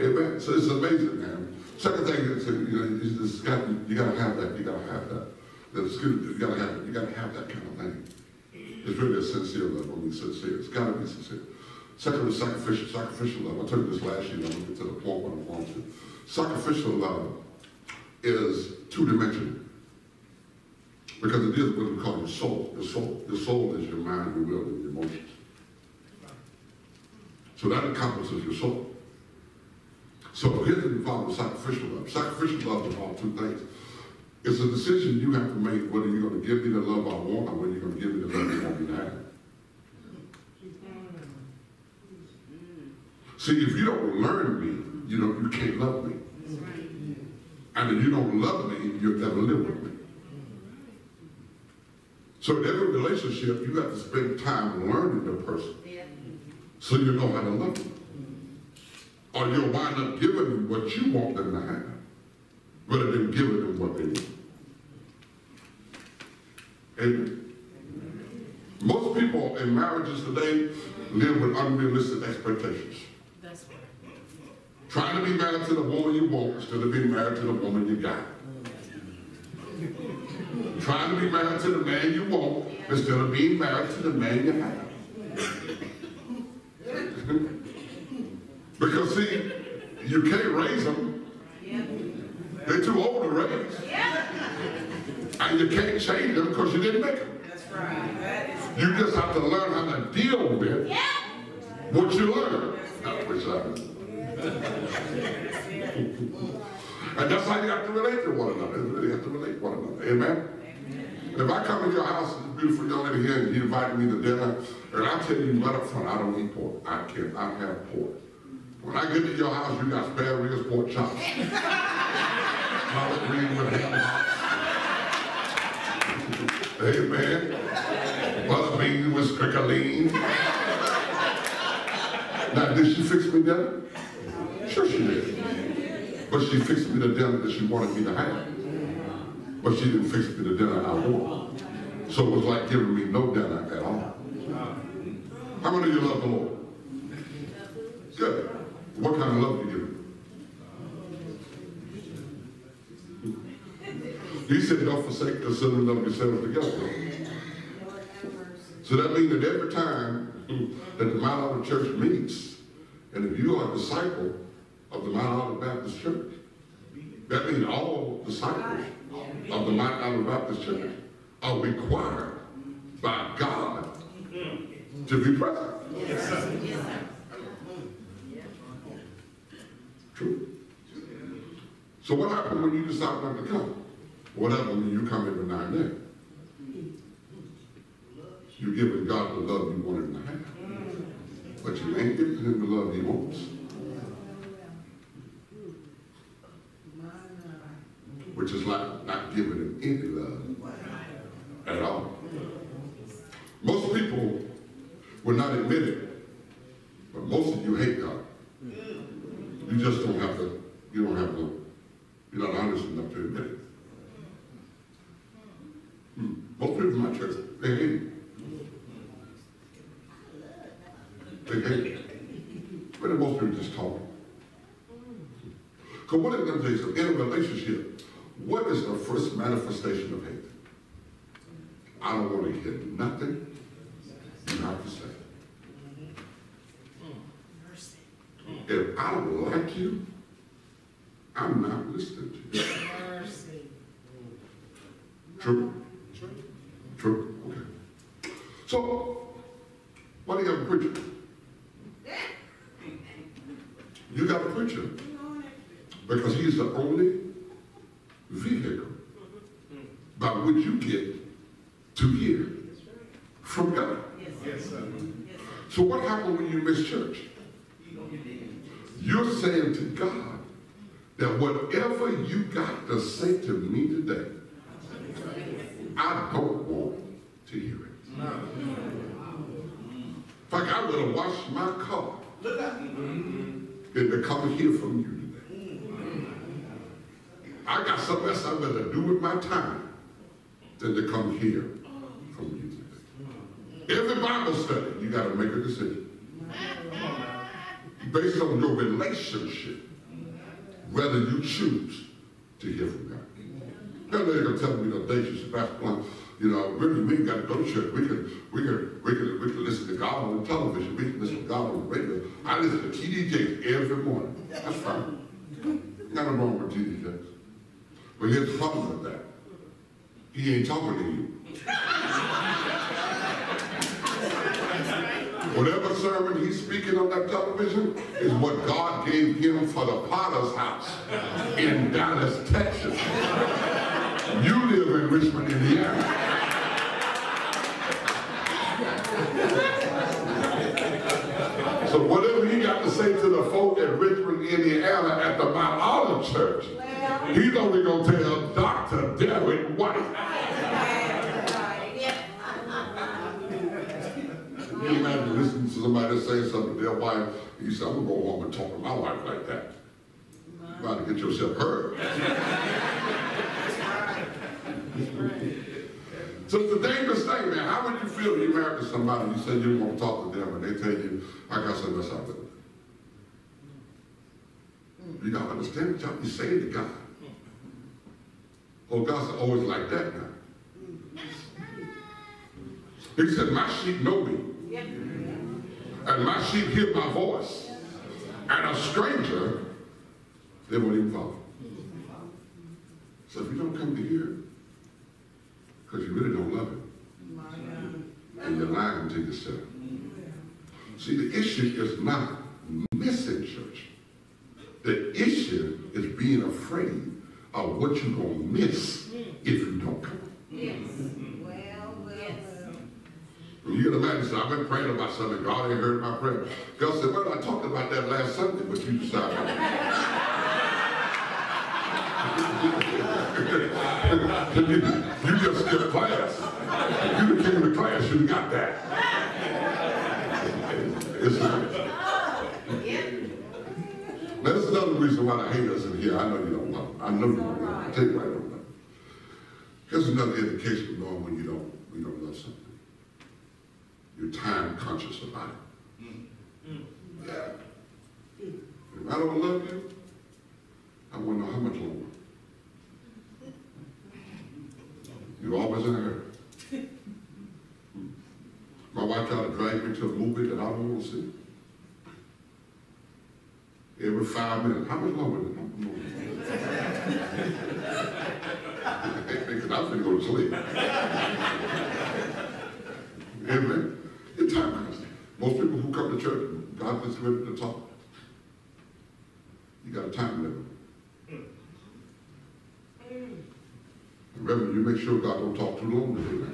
Amen. So it's amazing, man. Second thing is, you know, you just got you got to have that. You got to have that. That's good. You got to have You got to have that kind of thing. It's really a sincere love. I mean, sincere. It's got to be sincere. Second is sacrificial. Sacrificial love. I you this last year. I'm to get to the point where I'm going to. Sacrificial love is two-dimensional. Because it is what we call your soul. Your soul. Your soul is your mind, your will, and your emotions. So that encompasses your soul. So here's the problem with sacrificial love. Sacrificial love about two things. It's a decision you have to make whether you're going to give me the love I want or whether you're going to give me the love you want me to have. See, if you don't learn me, you know you can't love me. And if you don't love me, you'll never live with me. So in every relationship, you have to spend time learning the person so you know how to love them or you'll wind up giving them what you want them to have rather than giving them what they need. Amen. Most people in marriages today live with unrealistic expectations. That's right. Trying to be married to the woman you want instead of being married to the woman you got. Trying to be married to the man you want instead of being married to the man you have. [laughs] Because see, you can't raise them. They're too old to raise. Yeah. And you can't change them because you didn't make them. That's right. you just have to learn how to deal with it. what you learn. Which uh, [laughs] and that's how you have to relate to one another. You really have to relate to one another. Amen? Amen. If I come to your house, beautiful young lady here, and you invite me to dinner, and I tell you right up front, I don't eat pork. I can't. I have pork. When I get to your house, you got spare ribs, pork chops. Collard green with ham Amen. Butter beans with scrickling. Now, did she fix me dinner? Sure she did. But she fixed me the dinner that she wanted me to have. But she didn't fix me the dinner I want. So it was like giving me no dinner at all. How many of you love the Lord? Good. What kind of love do you give? He said, don't forsake the assembling of yourselves together. So that means that every time that the Mount Olive Church meets, and if you are a disciple of the Mount Olive Baptist Church, that means all disciples of the Mount Olive Baptist Church are required by God to be present. Yes, True. So what happened when you decide not to come? What happened when you come every now and then? You're giving God the love you want him to have. But you ain't giving him the love he wants. Which is like not giving him any love at all. Most people will not admit it, but most of you hate God. You just don't have to, you don't have to, you're not honest enough to admit it. Hmm. Most people in my church, they hate it. They hate it. But most people just talk. Because what is to say? in a relationship, what is the first manifestation of hate? I don't want to hear nothing have to say. If I don't like you, I'm not listening to you. Mercy. True? True. Okay. So, why do you have a preacher? You got a preacher. Because he's the only vehicle by which you get to hear from God. Yes, sir. So what happened when you miss church? You're saying to God that whatever you got to say to me today, I don't want to hear it. In fact, I would have washed my car than mm-hmm. to come hear from you today. I got something else I'd rather do with my time than to come here from music. Every Bible study, you got to make a decision. Based on your relationship, whether you choose to hear from God. That lady gonna tell me the day she said, you know, we ain't got to go to church. We can, we can, we can, we can listen to God on the television. We can listen to God on the radio. I listen to TD Jakes every morning. That's fine. Nothing wrong with TD Jakes. But here's the problem with that. He ain't talking to you. Whatever sermon he's speaking on that television is what God gave him for the potter's house in Dallas, Texas. You live in Richmond, Indiana. So whatever he got to say to the folk at Richmond, Indiana at the Mount Olive Church, he's only going to tell Dr. Derek White. you imagine listening to somebody say something to their wife, you say, I'm going to go home and talk to my wife like that. You got to get yourself heard. so it's a dangerous thing, man. How would you feel if you married to somebody and you said you want to talk to them and they tell you, I got something else out there. Mm. You got to understand what y'all be saying to God. Oh, God's always like that now. Mm. He said, my sheep know me. And my sheep hear my voice. And a stranger, they won't even follow. So if you don't come to here, because you really don't love him, and you're lying to yourself. See, the issue is not missing church. The issue is being afraid of what you're going to miss if you don't come. Yes. You can imagine, I've been praying about something. God ain't heard my prayer. God said, well, I talked about that last Sunday, but you decided. you, [laughs] you just skipped class. You came to class, you got that. It's. Now, that's another reason why the haters in here. I know you don't know. I know you don't know. I why I don't know. Here's another indication of knowing when you don't, you don't love something. You're time conscious about it. Mm. Yeah. If I don't love you, I want to know how much longer. You're always in a hurry. My wife tried to drag me to a movie that I don't want to see. Every five minutes. How much longer? Because I'm going to go to sleep. Amen. It's time constant. Most people who come to church, God is ready to talk. You got a time limit. Remember, you make sure God don't talk too long today.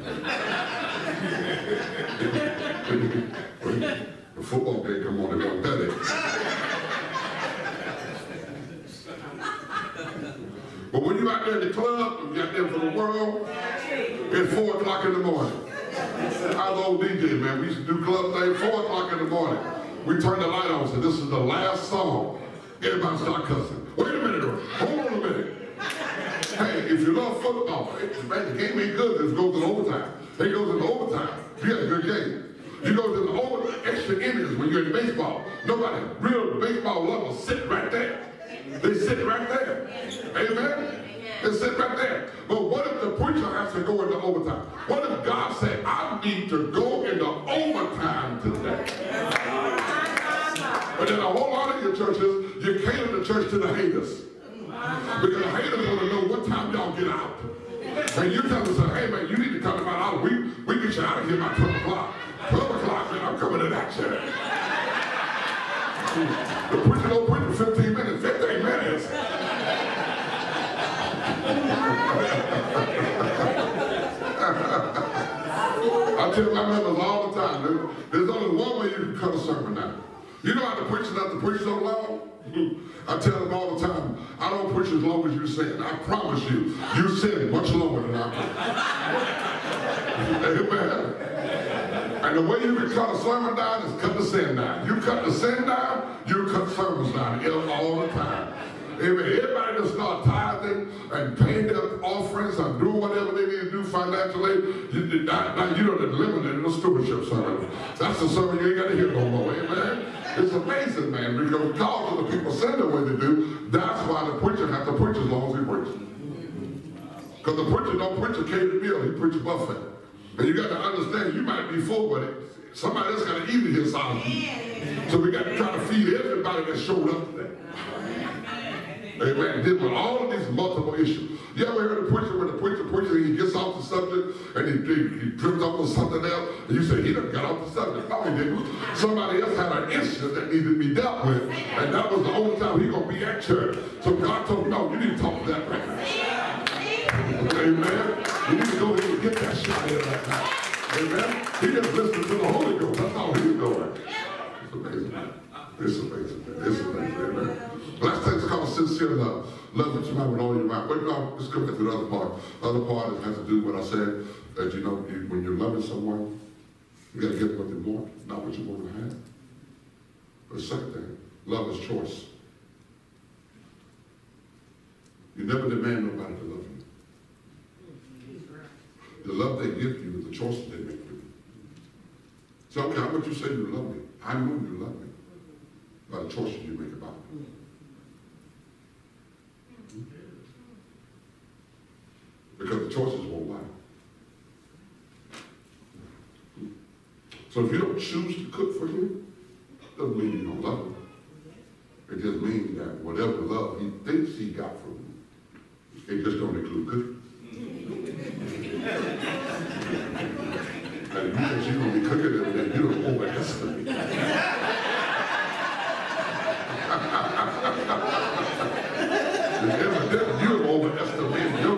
the football game come on at 1.30. but when you out there in the club, you out there for the world, it's 4 o'clock in the morning. I was old DJ, man. We used to do club things 4 o'clock in the morning. We turned the light on and said, this is the last song. Everybody start cussing. Wait a minute, hold on a minute. Hey, if you love football, man, the game ain't good, it goes in overtime. It goes in overtime. You had a good game. You go to the over extra innings when you're in baseball. Nobody, real baseball lovers sit right there. They sit right there. Amen? They sit right there. But what if the preacher has to go into overtime? What if God said, I need to go into overtime today? But in a whole lot of your churches, you cater the church to the haters. Because the haters want to know what time y'all get out. And you tell them, hey man, you need to come about out. We, we get you out of here by 12 o'clock. 12 o'clock, man, I'm coming to that church. The preacher don't preach for 15 minutes, 15 minutes. I tell my members all the time, there's, there's only one way you can cut a sermon down. You know how to preach not to preach so long? [laughs] I tell them all the time, I don't preach as long as you sin. I promise you, you sin much longer than I preach. [laughs] Amen. And the way you can cut a sermon down is cut the sin down. You cut the sin down, you cut sermons down all the time. Amen. Everybody that start tithing and paying their offerings and doing whatever they need to do financially, you, now, you don't eliminate the stewardship sermon. That's the sermon you ain't got to hear no more. Amen. It's amazing, man, because because of the people say the way they do, that's why the preacher has to preach as long as he preaches. Because the preacher don't preach a catered meal, he preaches buffet. And you got to understand, you might be full, but somebody else got to eat it inside of you. So we got to try to feed everybody that showed up today. Amen. Deal with all of these multiple issues. You ever heard a preacher when the preacher preaches and he gets off the subject and he, he, he drifts off to something else and you say, he done got off the subject. No, he didn't. Somebody else had an issue that needed to be dealt with and that was the only time he going to be at church. So God told him, no, you need to talk to that man. Amen. You need to go ahead and get that shot in that guy. Amen. He just listened to the Holy Ghost. That's all he's doing. It's amazing. It's amazing. It's amazing. Amen. Last thing's called sincere uh, love. Love that you might with all your might. Wait, no, let's go back to the other part. The other part has to do with what I said, that you know, you, when you're loving someone, you got to get what they want, not what you want to have. The second thing, love is choice. You never demand nobody to love you. The love they give you is the choices they make for you. So, okay, how much you say you love me? I know you love me by the choices you make about me. Because the choices won't lie. So if you don't choose to cook for him, doesn't mean you don't love him. It just means that whatever love he thinks he got from you, it just don't include cooking. and because you're going to be cooking every day, you don't overestimate. [laughs] [laughs] Evidently, you don't overestimate your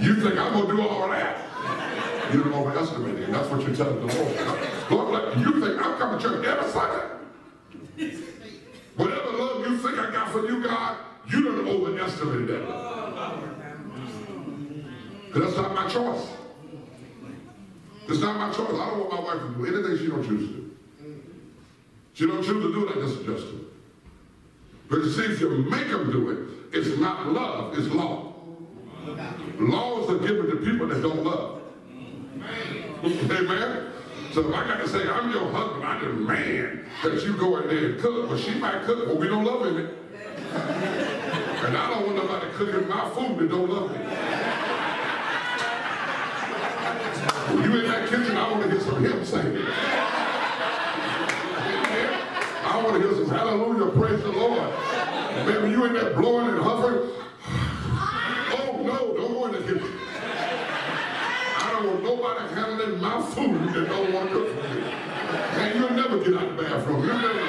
you think I'm going to do all that? You don't overestimate it. And that's what you're telling the Lord. Lord, you think I'm coming to church every Sunday? Whatever love you think I got for you, God, you don't overestimate that. Because that's not my choice. It's not my choice. I don't want my wife to do anything she don't choose to do. She don't choose to do it, I just suggest to. But you see, if you make them do it, it's not love, it's law. Laws are given to people that don't love. Amen. So if I got to say, I'm your husband, I demand that you go in there and cook. Well, she might cook, but we don't love in it. And I don't want nobody cooking my food that don't love me. When you in that kitchen, I want to hear some hymn singing. I want to hear some hallelujah, praise the Lord. Maybe you in there blowing and huffing, I don't nobody handling my food that don't want to cook for me. And you'll never get out of the bathroom. You'll never.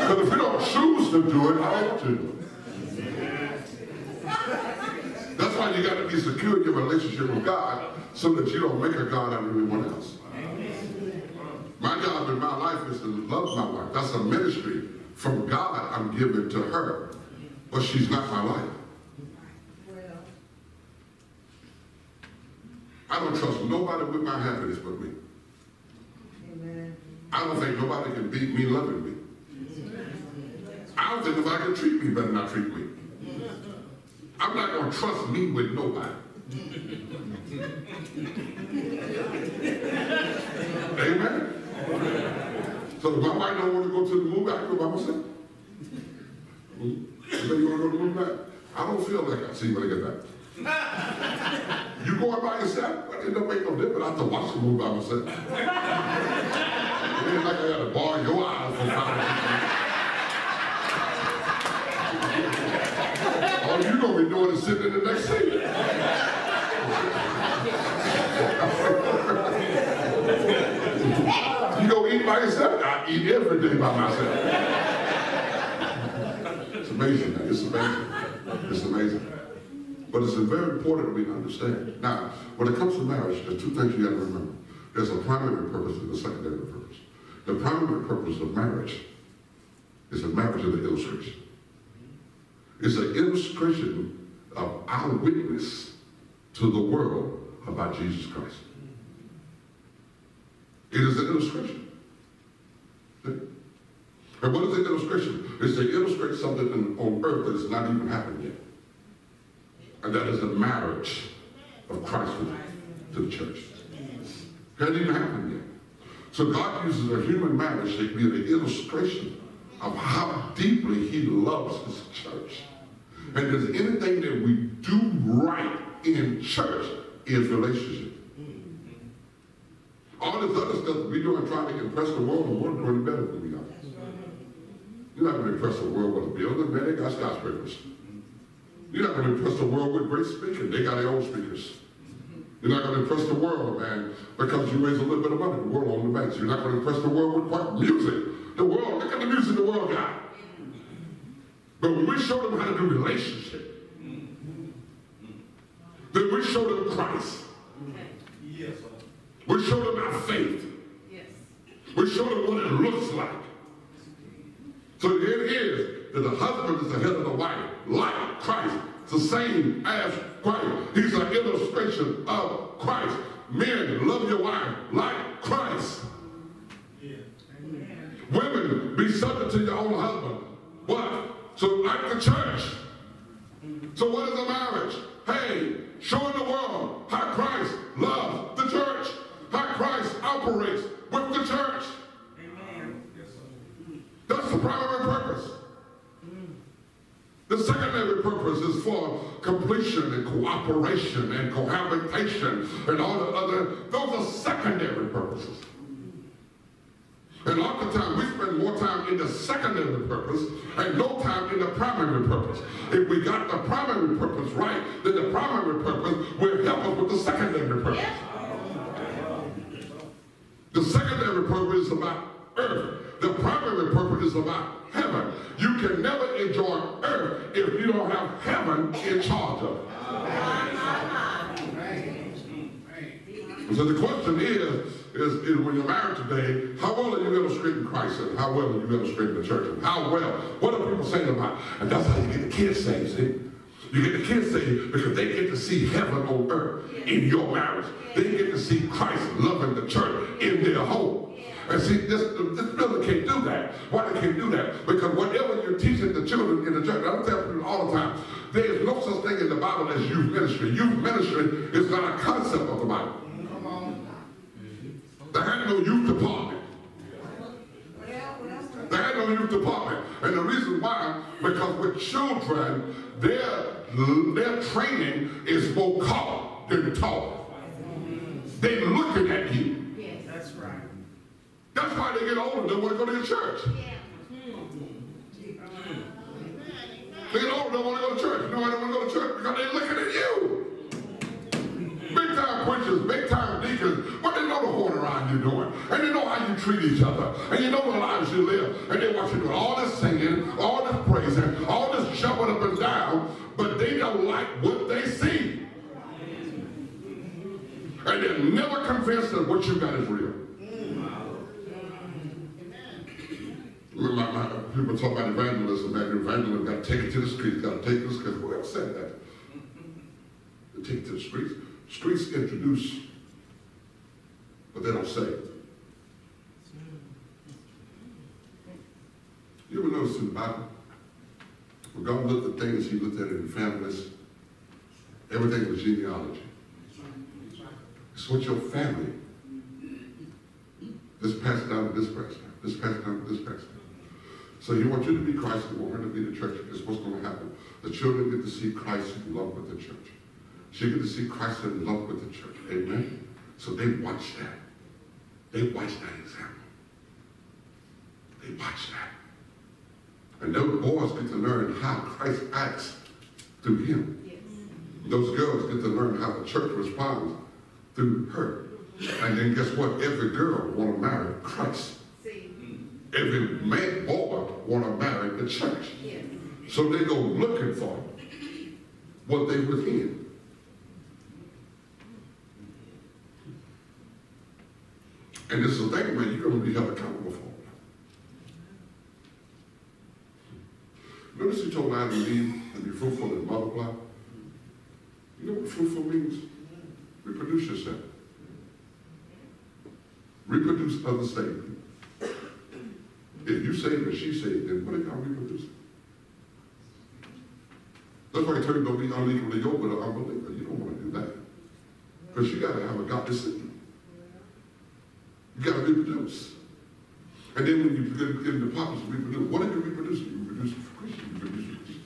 Because if you don't choose to do it, I want to. That's why you got to be secure in your relationship with God so that you don't make a God out of anyone else. My job in my life is to love my wife. That's a ministry from God I'm giving to her. But she's not my life. I don't trust nobody with my happiness but me. Amen. I don't think nobody can beat me loving me. I don't think nobody can treat me better than I treat me. I'm not going to trust me with nobody. Amen. So if my wife don't want to go to the movie, I go by myself. You want to go to the movie? I don't feel like I see when I get back. you going by yourself? It don't make no difference. I have to watch the movie by myself. it ain't like I got to borrow your eyes for five All oh, you gonna be doing is sitting in the next seat. Yourself? I eat every day by myself. It's amazing. It's amazing. It's amazing. But it's very important we understand. Now, when it comes to marriage, there's two things you got to remember. There's a primary purpose and a secondary purpose. The primary purpose of marriage is a marriage of the illustration. It's an illustration of our witness to the world about Jesus Christ. It is an illustration. And what is an illustration? It's to illustrate something on earth that has not even happened yet. And that is the marriage of Christ to the church. It hasn't even happened yet. So God uses a human marriage to be an illustration of how deeply he loves his church. And there's anything that we do right in church is relationship. All this other stuff we doing trying to impress the world, the world doing better than we are. You're not going to impress the world with a building, man. They got skyscrapers. You're not going to impress the world with great speaking. They got their own speakers. You're not going to impress the world, man, because you raise a little bit of money. The world on the banks. You're not going to impress the world with what? Music. The world, look at the music the world got. But when we show them how to do relationship, then we show them Christ. Yes. We show them our faith. Yes. We show them what it looks like. So it is that the husband is the head of the wife, like Christ. It's the same as Christ. He's an illustration of Christ. Men, love your wife like Christ. Yeah. Women, be subject to your own husband. What? So like the church. So what is a marriage? Hey, showing the world how Christ loves the church, how Christ operates with the church. The primary purpose. The secondary purpose is for completion and cooperation and cohabitation and all the other, those are secondary purposes. And oftentimes we spend more time in the secondary purpose and no time in the primary purpose. If we got the primary purpose right, then the primary purpose will help us with the secondary purpose. The secondary purpose is about earth. The primary purpose is about heaven. You can never enjoy earth if you don't have heaven in charge of it. So the question is, is, is when you're married today, how well are you illustrating Christ and how well are you illustrating the church and how well? What are people saying about? And that's how you get the kids saved, see? You get the kids saved because they get to see heaven on earth in your marriage. They get to see Christ loving the church in their home. And see, this, this building can't do that. Why they can't do that? Because whatever you're teaching the children in the church, I'm telling people all the time, there is no such thing in the Bible as youth ministry. Youth ministry is not a concept of the Bible. There had no youth department. There had no youth department. And the reason why, because with children, their, their training is more caught than taught. They're looking at you. That's why they get older, they want to go to the church. They get older, they want to go to church. No, I don't want to go to church because they're looking at you. Big time preachers, big time deacons, but they know the horn around you doing. And they know how you treat each other. And you know the lives you live. And they watch you doing all this singing, all this praising, all this jumping up and down, but they don't like what they see. And they're never convinced that what you got is real. My, my, people talk about evangelism, man. Evangelism got to take it to the streets, got to take it to the streets. Who else said that? take it to the streets. Streets introduce, but they don't say. You ever notice in the Bible, when God looked at things, he looked at it in families. Everything was genealogy. It's what your family. This passed down to this person. This passed down to this person. So you want you to be Christ, you want her to be the church. Is what's going to happen. The children get to see Christ in love with the church. She get to see Christ in love with the church. Amen. So they watch that. They watch that example. They watch that. And those boys get to learn how Christ acts through him. Yes. Those girls get to learn how the church responds through her. And then guess what? Every girl want to marry Christ every man, boy want to marry the church. So they go looking for what they within. And this is the thing, man, you're going to be held accountable for. Notice he told Adam and Eve to be fruitful and multiply. You know what fruitful means? Reproduce yourself. reproduce other people. If you saved and she saved, then what are y'all reproducing? That's why I tell you don't be unequally yoked with an unbeliever. You don't want to do that. Because you got to have a godly seed. You got to reproduce. And then when you get, get into pockets of reproduce, what are you reproducing? You reproduce for Christian, you reproduce.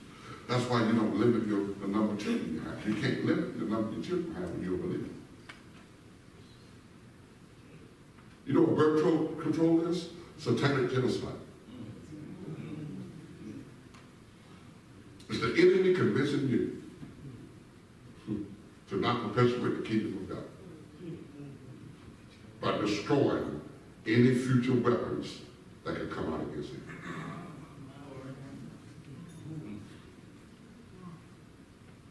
That's why you don't limit your, the number of children you have. You can't limit the number of children you have when you're a believer. You know what birth control, control is? Satanic genocide. It's the enemy convincing you to not perpetuate the kingdom of God by destroying any future weapons that can come out against him.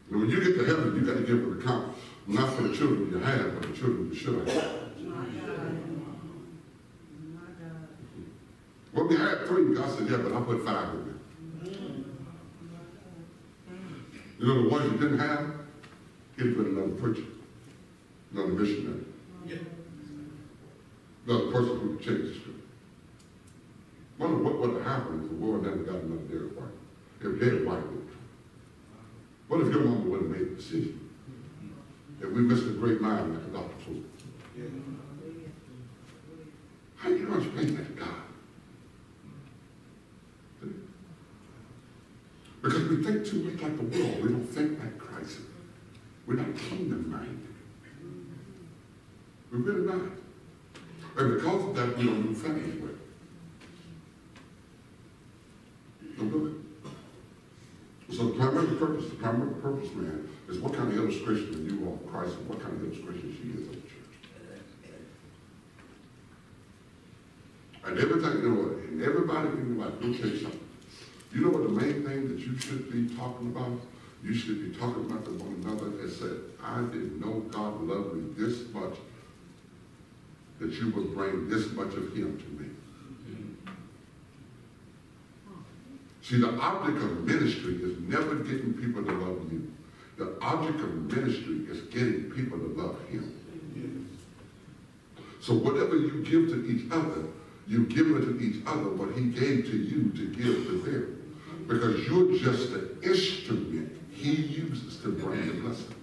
And when you get to heaven, you got to give an account, not for the children you had, but the children you should have. Well, we had three. God said, yeah, but I put five in there. You know, the ones you didn't have, he'd put another preacher, another missionary, yeah. another person who could change the script. Wonder what would have happened if the world never got another Derek White, if Derek White would What if your mama would have made a decision? If we missed a great mind like doctor told. How do you explain that to God? Because we think too much like the world. We don't think like Christ. We're not kingdom minded. We're really not. And because of that, we don't do family well. Don't do it. So the primary purpose, the primary purpose, man, is what kind of illustration are you of Christ and what kind of illustration she is of the church. And everything, you know and everybody in your life, you something. You know what the main thing that you should be talking about? You should be talking about to one another and said, I didn't know God loved me this much that you would bring this much of him to me. See, the object of ministry is never getting people to love you. The object of ministry is getting people to love him. So whatever you give to each other, you give it to each other what he gave to you to give to them because you're just the instrument he uses to bring the blessing.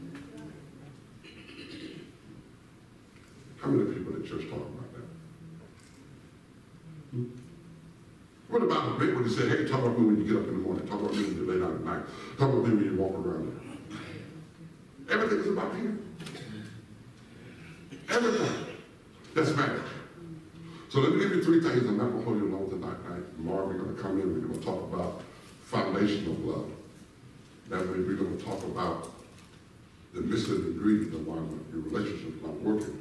How many people in church talk about that? Hmm? What about the big when he said, hey, talk about me when you get up in the morning, talk about me when you lay down at night, talk about me when you walk around there. Everything is about him. Everything. That's marriage. So let me give you three things. I'm not going to hold you long tonight. Right? Tomorrow we're going to come in. We're going to talk about foundation of love. That way we're going to talk about the missing ingredient of why your relationship is not working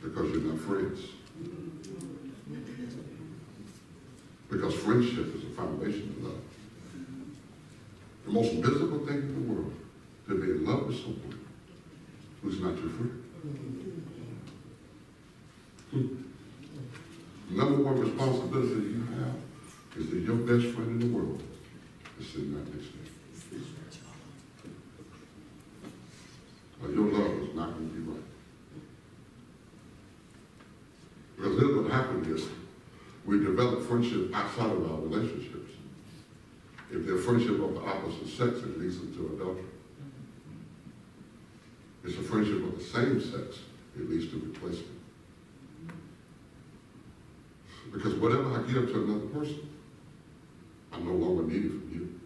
because you're not friends. Because friendship is a foundation of love. The most miserable thing in the world to be in love with someone who's not your friend. Hmm. Number one responsibility you have is that your best friend in the world is sitting right next to you. Or your love is not going to be right. Because then what happens is we develop friendship outside of our relationships. If they're friendship of the opposite sex, it leads them to adultery. It's a friendship of the same sex, it leads to replacement. Because whatever I give to another person, I no longer need it from you.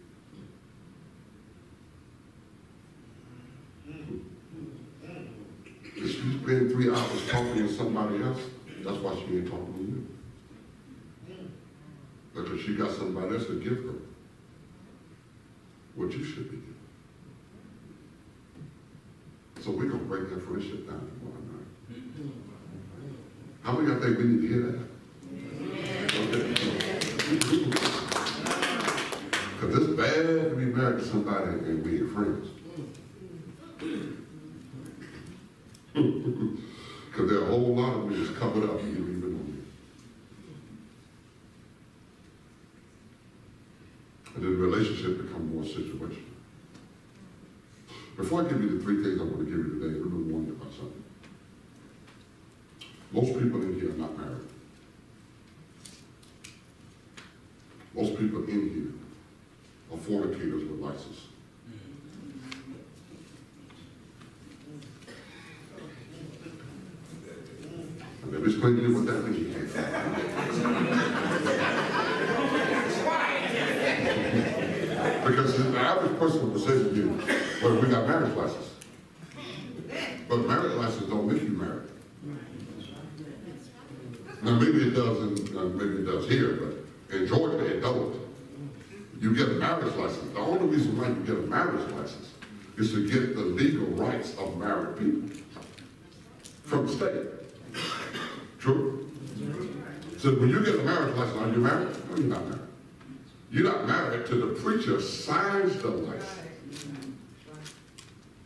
If she spend three hours talking to somebody else, that's why she ain't talking to you. Because she got somebody else to give her what you should be giving. So we're going to break that friendship down tomorrow night. How many of y'all think we need to hear that? Because it's bad to be married to somebody and be your friends. [laughs] Because there are a whole lot of me that's covered up and you don't even know me. And then the relationship become more situational. Before I give you the three things I want to give you today, let me warn you about something. Most people in here are not married. Most people in here are fornicators with license. And let me explain to you what that means. because the average person will say to you, well, we got marriage license. But marriage license don't make you married. Now, maybe it does, in, uh, maybe it does here, but in Georgia, it don't. You get a marriage license. The only reason why you get a marriage license is to get the legal rights of married people from the state. True? So when you get a marriage license, are you married? No, you're not married. You're not married till the preacher signs the license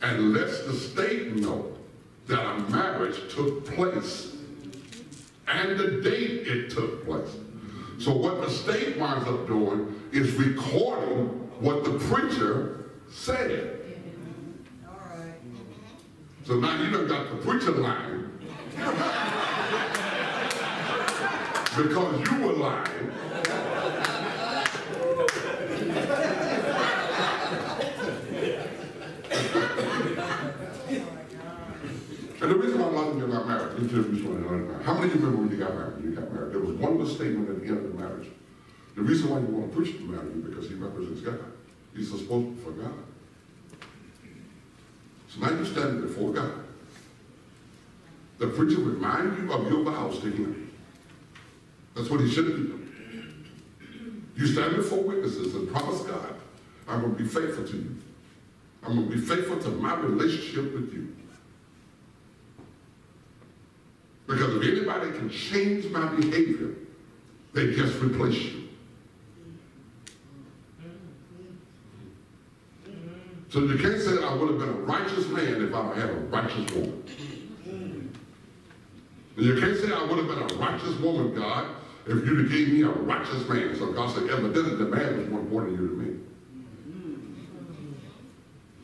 and lets the state know that a marriage took place and the date it took place. So what the state winds up doing is recording what the preacher said. So now you done got the preacher lying because you were lying. And the reason why a lot of you got married, you why you. How many of you remember when you got married? You got married. There was one statement at the end of the marriage. The reason why you want to preach to you because he represents God. He's supposed for God. So now you're standing before God. The preacher remind you of your vows to him. That's what he should be doing. You stand before witnesses and promise God, I'm going to be faithful to you. I'm going to be faithful to my relationship with you. Because if anybody can change my behavior, they just replace you. So you can't say I would have been a righteous man if I had a righteous woman. And you can't say I would have been a righteous woman, God, if you'd have gave me a righteous man. So God said, evidently the man was more important to you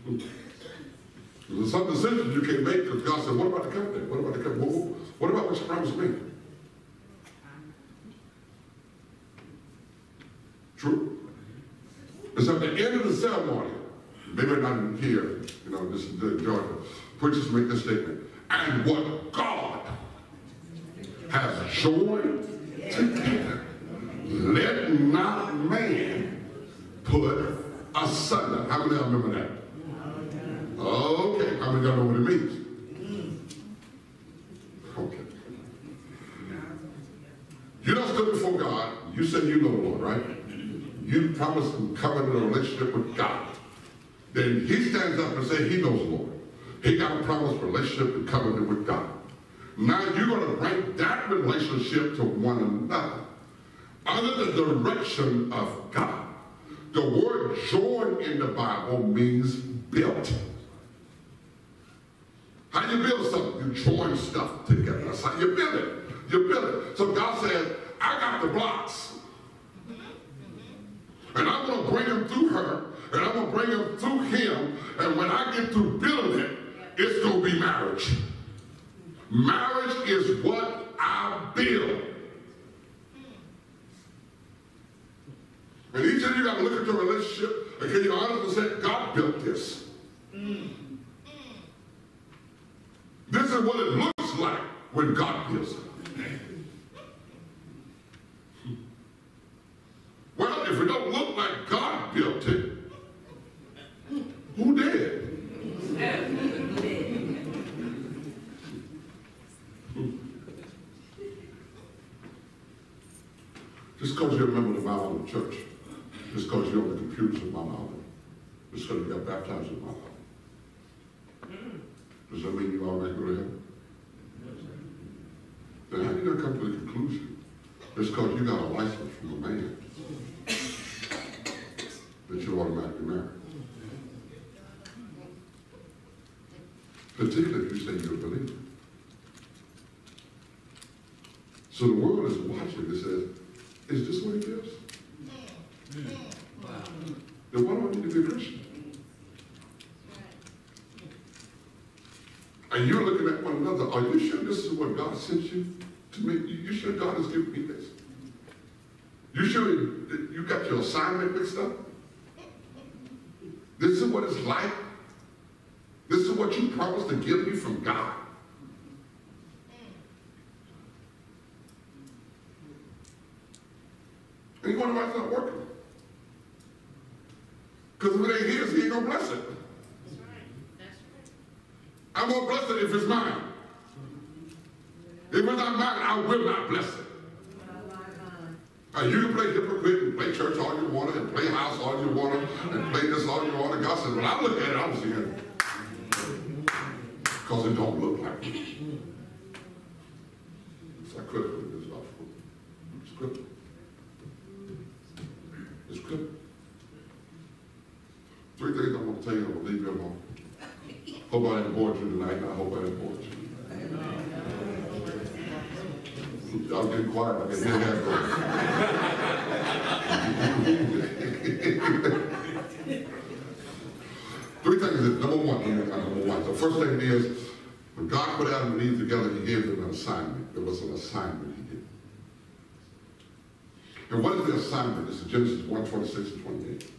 than me. There's some decisions you can't make because God said, what about the covenant? What about the covenant? What, about what you promised me? True. It's at the end of the ceremony, maybe not here, you know, this is the Georgia, preachers make this statement, and what God has joined together, let not man put asunder. How many of y'all remember that? Okay, how many of y'all know what it means? Okay. You don't stood before God. You said you know the Lord, right? You promised to covenant a relationship with God. Then he stands up and says he knows Lord. He got a promised relationship and covenant with God. Now you're going to bring that relationship to one another under the direction of God. The word join in the Bible means built. How you build something? You join stuff together. That's how you build it. You build it. So God says, I got the blocks. And I'm going to bring them through her, and I'm going to bring them through him, and when I get through building it, it's going to be marriage. Marriage is what I build. And each of you got to look at your relationship and can you honestly say, God built this. This is what it looks like when God builds it. Well, if it don't look like God built it, who did? Just because you're a member of the Bible church, just because you're on the computers of my Bible, just because you got baptized in my Bible, does that mean you already go to heaven? Then how do you not come to the conclusion? Just because you got a license from a man that you automatically marry. Particularly if you say you're a believer. So the world is watching and says, is this what it is? Then why do I need to be a Christian? And you're looking at one another, are you sure this is what God sent you to make? You, you sure God has given me this? You sure you got your assignment mixed up? This is what it's like? This is what you promised to give me from God? And you wonder why it's not working. Because if it ain't his, he ain't gonna bless it. That's right. That's right. I'm gonna bless it if it's mine. If it's not mine, I will not bless it. Uh, you can play hypocrite and play church all you want to and play house all you want to and play this all you want to. God says, when I look at it, I don't see it. Because it don't look like it. It's like critical this gospel. It's critical. It's critical. Three things I want to tell you, I'm going to leave you alone. Hope I didn't bore you tonight, I hope I didn't bore you. Y'all getting quiet, I can hear that. Three things, that- number one, number one. The first thing is, when God put Adam and Eve together, he gave them an assignment. There was an assignment he did. And what is the assignment? It's in Genesis 1, 26 and 28.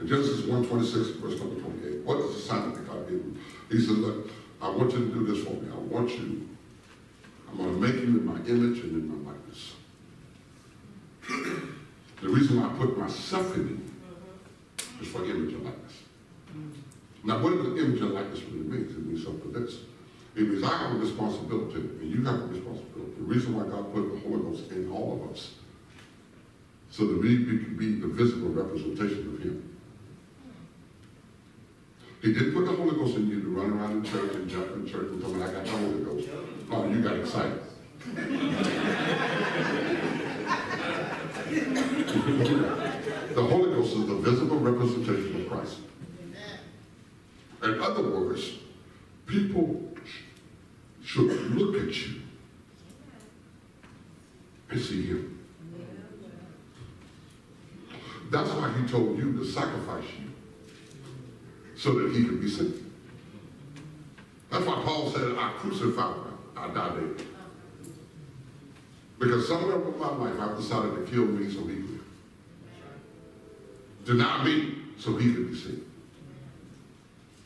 In Genesis 1, 26, verse number 28. What is the assignment that God gave him? He said, look, I want you to do this for me. I want you, I'm going to make you in my image and in my likeness. [clears throat] the reason why I put myself in you is for image and likeness. Now, what does the image and likeness really mean? It means something this. It means I have a responsibility, and you have a responsibility. The reason why God put the Holy Ghost in all of us, so that we can be the visible representation of Him. He didn't put the Holy Ghost in you to run around in church and jump in church and tell me I got the Holy Ghost. Oh, you got excited. [laughs] the Holy Ghost is the visible representation of Christ. In other words, people should look at you and see Him. That's why He told you to sacrifice you so that He could be saved. That's why Paul said, I crucified him, I died daily. Because somewhere in my life, I've decided to kill me so He could. Deny me so He could be seen.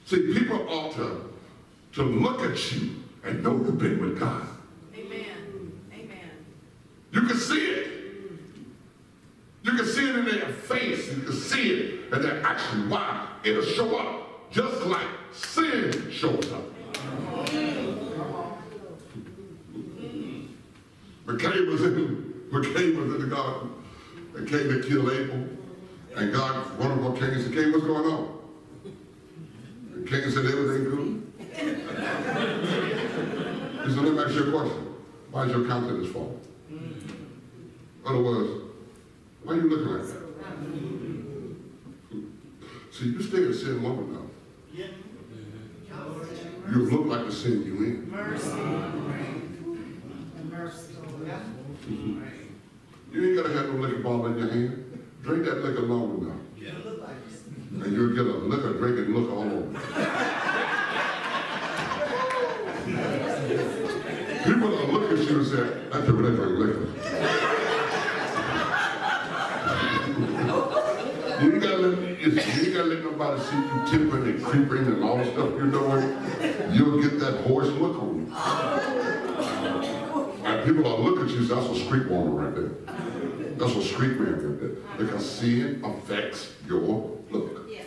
See, people ought to, to look at you and know you've been with God. Amen. Amen. You can see it. You can see it in their face. You can see it in their action. Why? It'll show up just like sin shows up. McCain was in McCain was in the garden. And Cain to kill Abel. And God, one of came and said, Cain, what's going on? And Cain said, everything good. Said, let me ask you a question. Why is your countenance falling? In other words, why are you looking like that? See, you stay in sin long enough. You look like the sin you in. Mercy. You ain't gotta have no liquor bottle in your hand. Drink that liquor long enough. And you'll get a liquor drinking look all over. People will look at you and say, that's a really drink liquor. You ain't gotta let, you gotta let nobody see you tipping and creeping and all the stuff you're doing. You'll get that horse look on you. And people will look at you that's a street woman right there. That's a street man right there. Because sin affects your look. Yes.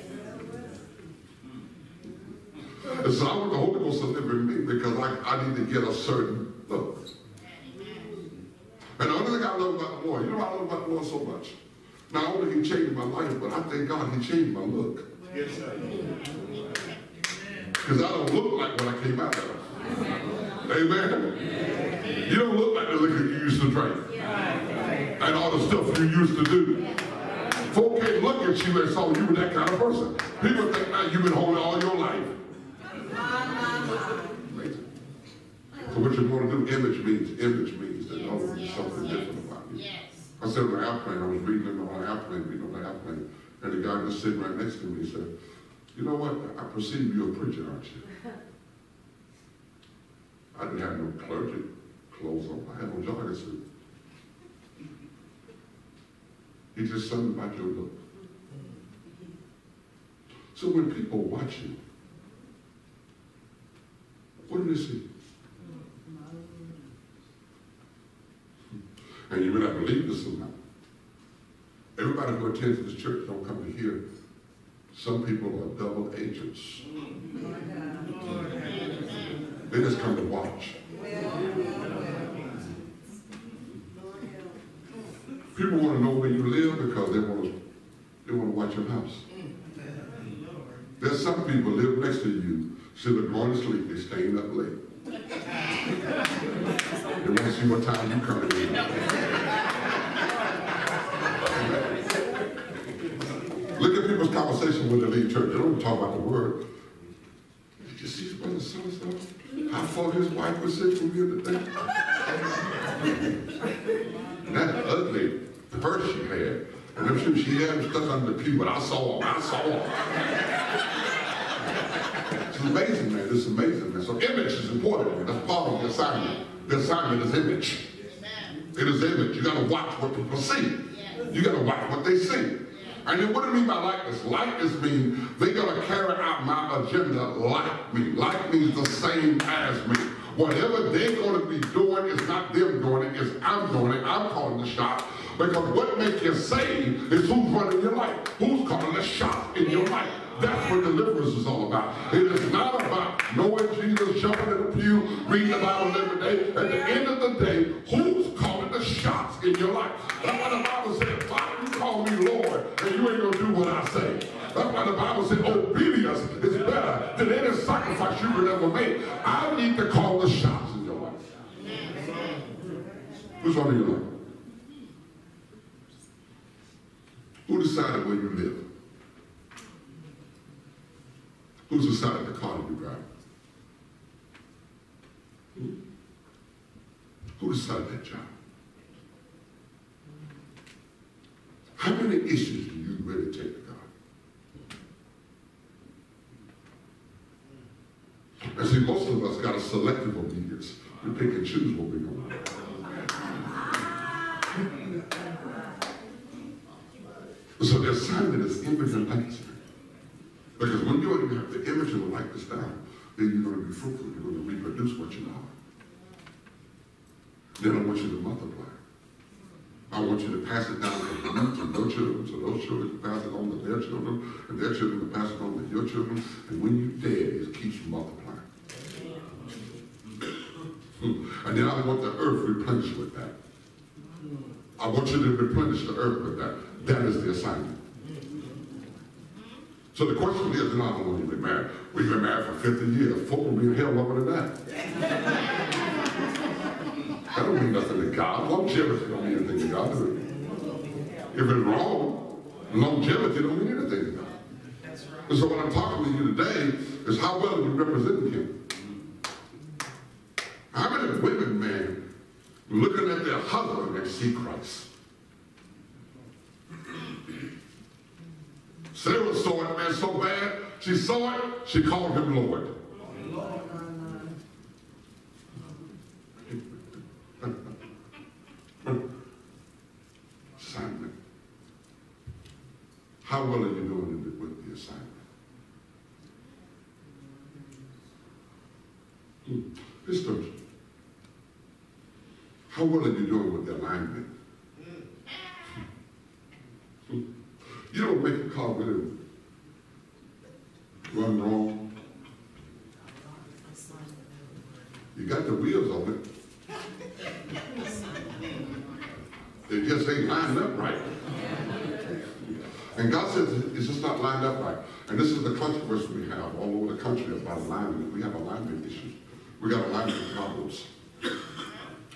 And so I want the Holy Ghost to live in me because I, I need to get a certain look. And the other thing I love about the Lord, you know I love about the Lord so much? Not only he changed my life, but I thank God he changed my look. Yes, sir. Because I don't look like when I came out of. Amen. You don't look like the liquor you used to drink. And all the stuff you used to do. Folk can't look at you and saw you were that kind of person. People think now you've been holy all your life. So what you want to do, image means, image means that no, there's something different about you. Yes. I said on the airplane, I was reading on the airplane, reading on the airplane, and the guy was sitting right next to me, said, you know what, I perceive you're a preacher, aren't you? I didn't have no clergy clothes on. I had no jogging suit. He just something about your look. So when people watch you, And you may not believe this not. Everybody who attends this church don't come to hear. Some people are double agents. They just come to watch. People want to know where you live because they want to they want to watch your house. There's some people live next to you, so they're going to sleep, they're staying up late. They want to see what time you coming in. Look at people's conversation when they leave church. They don't talk about the word. Did you see brother so and so? How far his wife was sick from here today? that ugly purse she had. And I'm sure she had stuff under the pew, but I saw him. I saw him. It's amazing, man. It's amazing, man. So image is important. man. That's part of the assignment. The assignment is image. It is image. You got to watch what people see. You got to watch what they see. And then what do I mean by likeness? Likeness means they got to carry out my agenda like me. Like means the same as me. Whatever they're going to be doing is not them doing it, it's I'm doing it. I'm calling the shot. Because what makes you saved is who's running your life. Who's calling the shot in your life. That's what deliverance is all about. It is not about knowing Jesus, jumping in the pew, reading the Bible every day. At the end of the day, who's calling the shots in your life? That's why the Bible said, why do you call me Lord and you ain't going to do what I say? That's why the Bible said obedience is better than any sacrifice you could ever make. I need to call the shots in your life. Who's running your life? Who decided where you live? Who's decided the car you drive? Who? Decided that job? How many issues do you really take to God? See, most of us got a selective obedience. We pick and choose what to do. So the assignment is image. Because when you have the image and the likeness down, then you're going to be fruitful. You're going to reproduce what you are. Then I want you to multiply. I want you to pass it down from you to your children, to those children to pass it on to their children, and their children to pass it on to your children. And when you're dead, it keeps multiplying. And then I want the earth replenished with that. I want you to replenish the earth with that. That is the assignment. So the question is, no, I don't want you to be married. We've been married for 50 years. Folk will be in hell longer than that. That don't mean nothing to God. Longevity don't mean anything to God. If it's wrong, longevity don't mean anything to God. And so what I'm talking to you today is how well you represent him. How many women, man, looking at their husband and see Christ? Sarah saw it, man, so bad. She saw it, she called him Lord. [laughs] assignment. How well are you doing with the assignment? Hmm. Sisters, how well are you doing with the alignment? Hmm. You don't make a car with it run wrong. You got the wheels on it. They just ain't lined up right. And God says it's just not lined up right. And this is the controversy we have all over the country about alignment. We have alignment issues. We got alignment problems.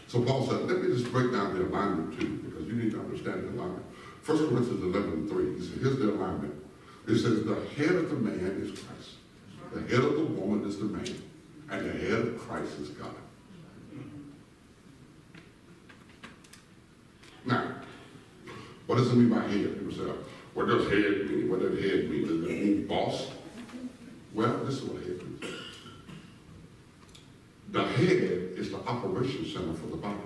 So Paul said, let me just break down the alignment too, because you need to understand the alignment. 1 Corinthians 11 3, he said, here's the alignment. It says, the head of the man is Christ. The head of the woman is the man. And the head of Christ is God. Now, what does it mean by head? People say, what does head mean? What does head mean? Does it mean boss? Well, this is what head means. The head is the operation center for the body.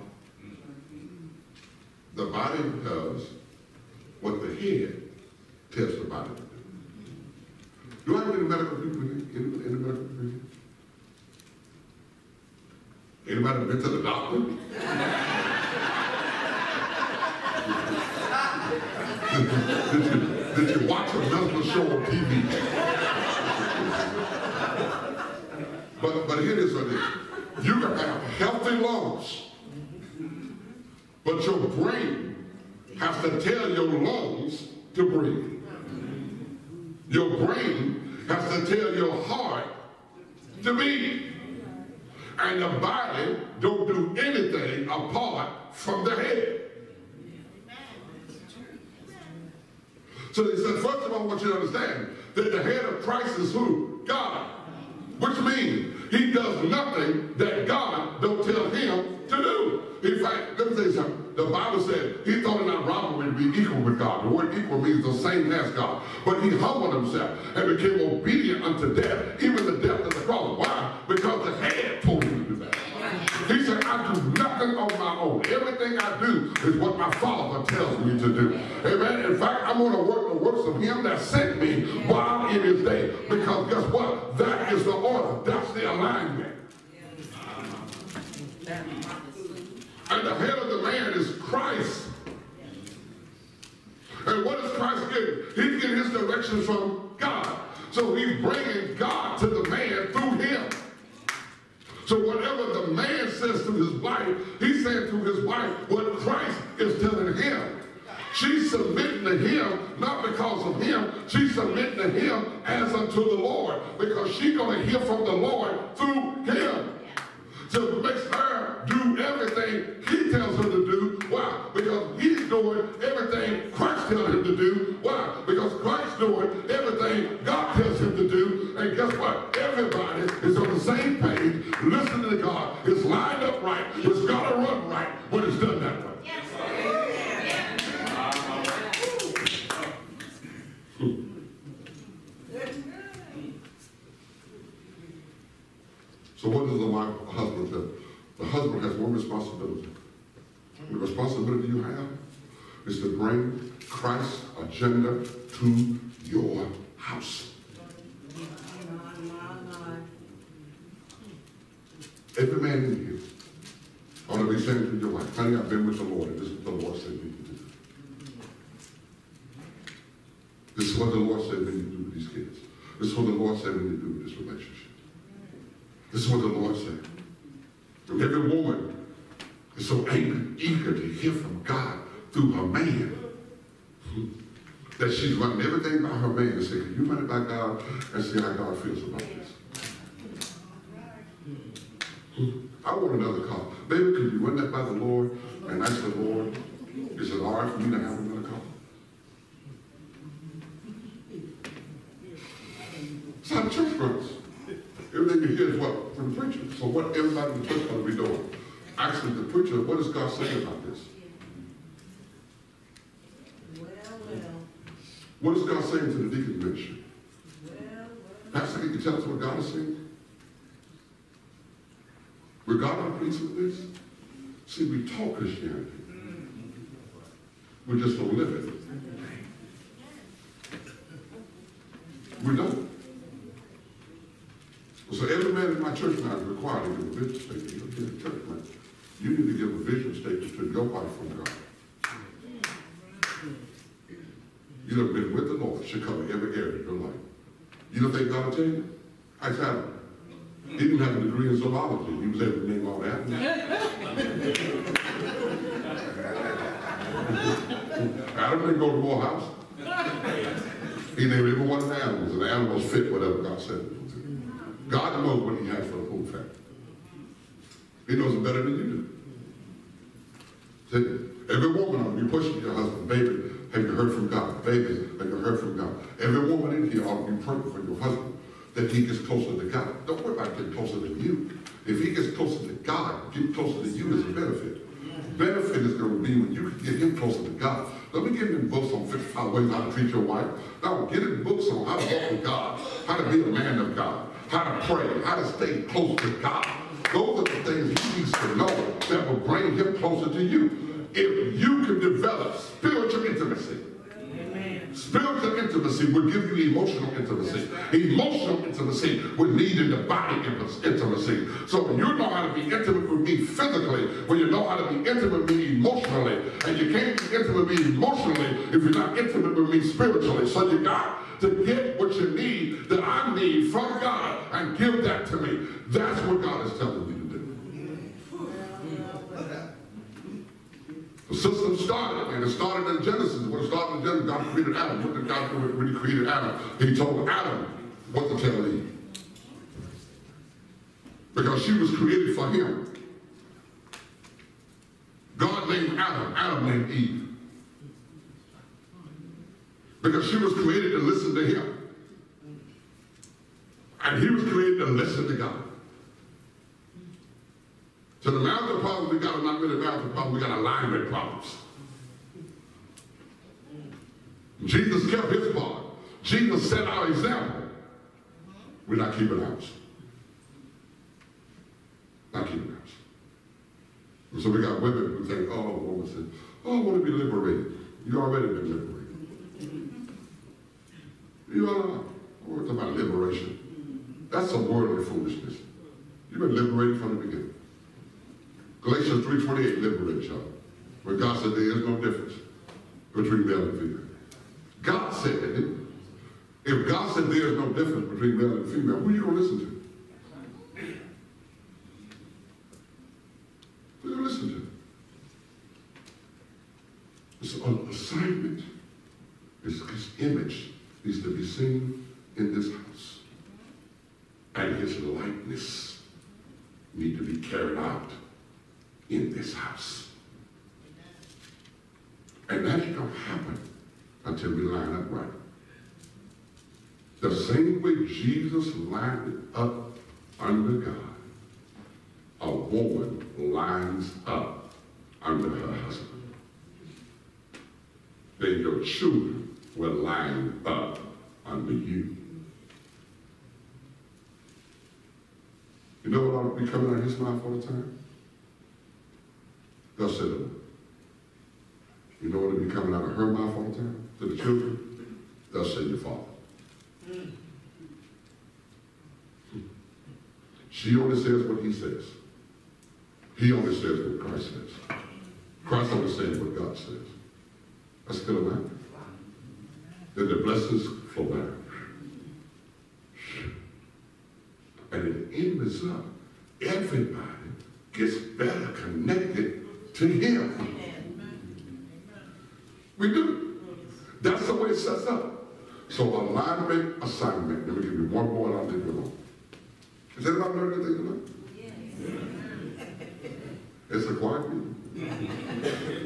The body does what the head tells the body to do. Do I have any medical people in? Any, any medical here? Anybody been to the doctor? did, you, did you watch a medical show on TV? But, but here is what it is. You can have healthy lungs, but your brain has to tell your lungs to breathe. Your brain has to tell your heart to beat. And the body don't do anything apart from the head. So he said, first of all, I want you to understand that the head of Christ is who? God. Which means he does nothing that God don't tell him to do. In fact, let me you something. The Bible said he thought it not robbery to be equal with God. The word equal means the same as God. But he humbled himself and became obedient unto death, even the death of the cross. Why? Because the head told him. He said, I do nothing on my own. Everything I do is what my Father tells me to do. Amen. In fact, I'm going to work the works of him that sent me while it is day. Because guess what? That is the order. That's the alignment. And the head of the man is Christ. And what is Christ getting? He's getting his direction from God. So he's bringing God to the man through him. So whatever the man says to his wife, he's saying to his wife what Christ is telling him. She's submitting to him, not because of him. She's submitting to him as unto the Lord, because she's going to hear from the Lord through him. So it makes her do everything he tells her to do. Why? Because he's doing everything Christ tells him to do. Why? Because Christ's doing everything God tells him to do. And guess what? Everybody is on the same page, listening to God. It's lined up right. It's got to run right when it's done that way. So what does the husband do? The husband has one responsibility. The responsibility you have is to bring Christ's agenda to your house. Every man in here ought to be saying to your wife, honey, I've been with the Lord, and this is what the Lord said to do. This is what the Lord said me to do with these kids. This is what the Lord said me to do with this relationship. This is what the Lord said. Every woman is so eager, eager to hear from God through her man that she's running everything by her man and saying, you run it by God and see how God feels about this? I want another car. Baby, can you run that by the Lord and ask the Lord, is it all right for me to have another car? It's how the church runs. Everything you hear is what? From the preacher. So what everybody in the church going to be doing? Actually, the preacher, what does God say about this? Well, What is God saying to the deacon ministry? well. Pastor, can you tell us what God is saying? Will God not pleased with this? See, we talk Christianity. We just don't live it. We don't. So every man in my church now is required to do a vision statement. You don't give a church man. You need to give a vision statement to your wife from God. You have been with the Lord. Should cover every area of your life. You don't think God will tell you? I said, he didn't have a degree in zoology. He was able to name all that. [laughs] Adam didn't go to Morehouse. He named every one of the animals, and the animals fit whatever God said. God knows what he has for the whole family. He knows it better than you do. See, every woman to be pushing your husband, baby, have you heard from God? Baby, have you heard from God? Every woman in here ought to be praying for your husband that he gets closer to God. Don't worry about getting closer to you. If he gets closer to God, getting closer to you is a benefit. Benefit is going to be when you can get him closer to God. Let me give him books on 55 ways how to treat your wife. Now, get him books on how to walk with God, how to be a man of God, how to pray, how to stay close to God. Those are the things he needs to know that will bring him closer to you. If you can develop spiritual intimacy, Spiritual intimacy would give you emotional intimacy. Emotional intimacy would lead into body intimacy. So you know how to be intimate with me physically, when you know how to be intimate with me emotionally, and you can't be intimate with me emotionally if you're not intimate with me spiritually. So you got to get what you need, that I need from God, and give that to me. That's what God is telling you to do. The system started, and it started in Genesis. When it started in Genesis, God created Adam. What did God do when he created Adam? He told Adam what to tell Eve. Because she was created for him. God named Adam, Adam named Eve. Because she was created to listen to him. And he was created to listen to God. So the marital problems we got are not really marital problems, we got alignment problems. Jesus kept his part. Jesus set our example. We're not keeping ours. Not keeping ours. And so we got women who think, oh, woman said, oh, I want to be liberated. You already been liberated. You are. We're talking about liberation. That's some worldly foolishness. You've been liberated from the beginning. Galatians 3.28 liberates y'all. Where God said there is no difference between male and female. God said. If God said there is no difference between male and female, who are you going to listen to? Who are you going to listen to? It's an assignment. It's his image needs to be seen in this house. And his likeness need to be carried out in this house. And that ain't going to happen until we line up right. The same way Jesus lined up under God, a woman lines up under her husband. Then your children will line up under you. You know what ought to be coming out of his mouth all the time? Thus said. You know what will be coming out of her mouth all the time? To the children? Thus said your father. She only says what he says. He only says what Christ says. Christ only says what God says. That's still a. Then the blessings flow down. And it ends up, everybody gets better connected to him. We do. That's the way it sets up. So alignment, assignment. Let me give you one more and I'll leave you alone. Has anybody learned anything tonight? Yes. It's a quiet meeting. [laughs]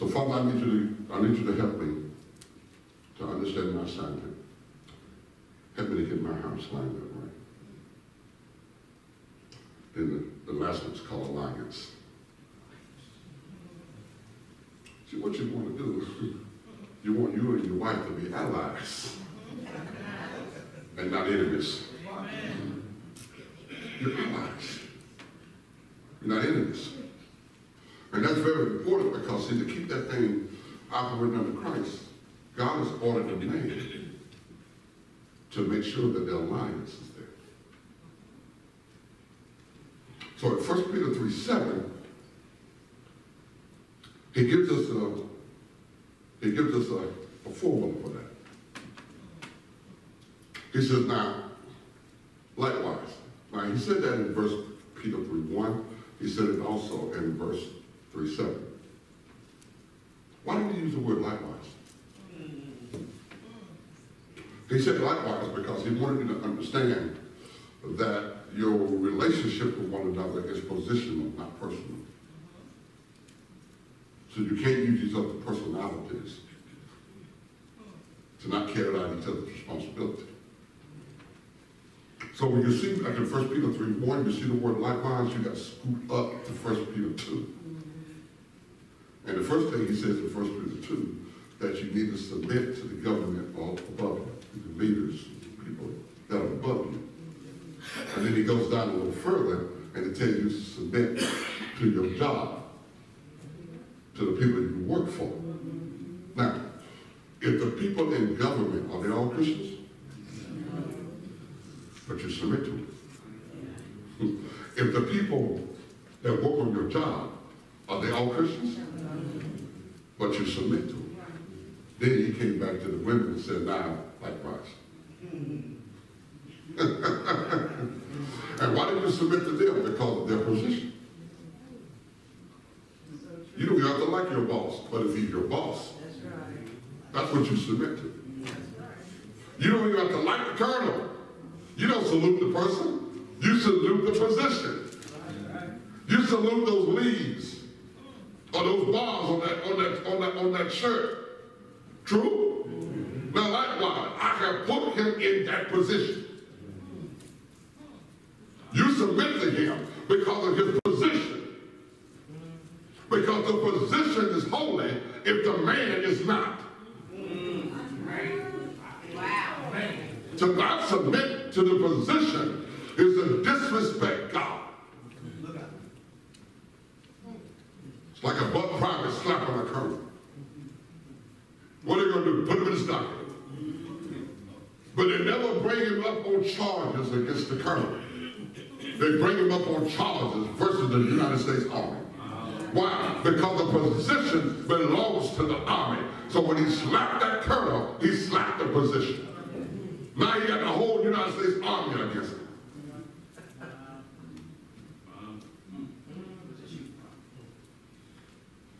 So Father, I need you to I need you to help me to understand my assignment. Help me to get my house lined up right. Then the, the last one's called alliance. See, what you want to do, [laughs] you want you and your wife to be allies and not enemies. You're allies. You're not enemies. And that's very important because, see, to keep that thing operating under Christ, God has ordered a man to make sure that the alliance is there. So at 1 Peter 3 7, he gives us a, he gives us a, a formula for that. He says, now, likewise. Now, he said that in verse Peter 3 1. He said it also in verse 3 7. Why did he use the word likewise? He said likewise because he wanted you to understand that your relationship with one another is positional, not personal. So you can't use these other personalities to not carry out each other's responsibility. So when you see, like in 1 Peter 3, 1, you see the word likewise, you got scoot up to 1 Peter 2. And the first thing he says in 1 Peter 2, that you need to submit to the government above you, the leaders, people that are above you. And then he goes down a little further and it tells you to submit to your job, to the people you work for. Now, if the people in government, are they all Christians? But you submit to them. [laughs] If the people that work on your job, are they all Christians? But you submit to. Then he came back to the women and said, now, likewise. [laughs] and why did you submit to them? Because of their position. You don't have to like your boss, but if he's your boss, That's what you submit to. You don't even have to like the colonel. You don't salute the person. You salute the position. You salute those leaves or those bars on that on that on that on that shirt. True? Now likewise, I have put him in that position. You submit to him because of his position. Because the position is holy if the man is not. To not submit to the position is to disrespect God. It's like a buck private on a colonel. What are they going to do? Put him in the stocking. But they never bring him up on charges against the colonel. They bring him up on charges versus the United States Army. Why? Because the position belongs to the army. So when he slapped that colonel, he slapped the position. Now he got the whole United States Army against him.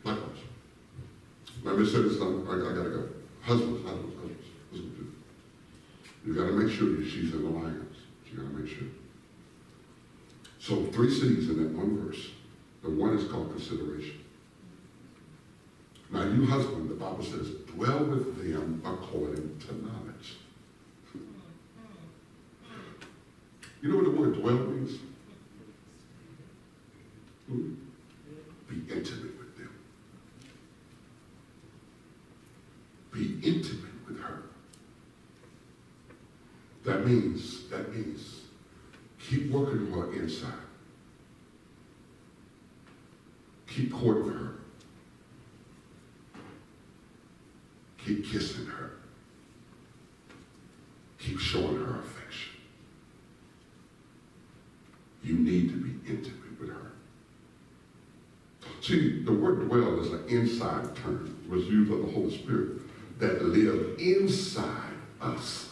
Likewise. Me say this, I, I gotta go. Husbands, husbands, husbands, this. You gotta make sure that she's in alliance. You gotta make sure. So three C's in that one verse. The one is called consideration. Now you husband, the Bible says, dwell with them according to knowledge. You know what the word dwell means? Hmm? Be intimate with them. Be intimate with her. That means, that means, keep working her inside. Keep courting her. Keep kissing her. Keep showing her affection. You need to be intimate with her. See, the word dwell is an inside term. It was used of the Holy Spirit that live inside us.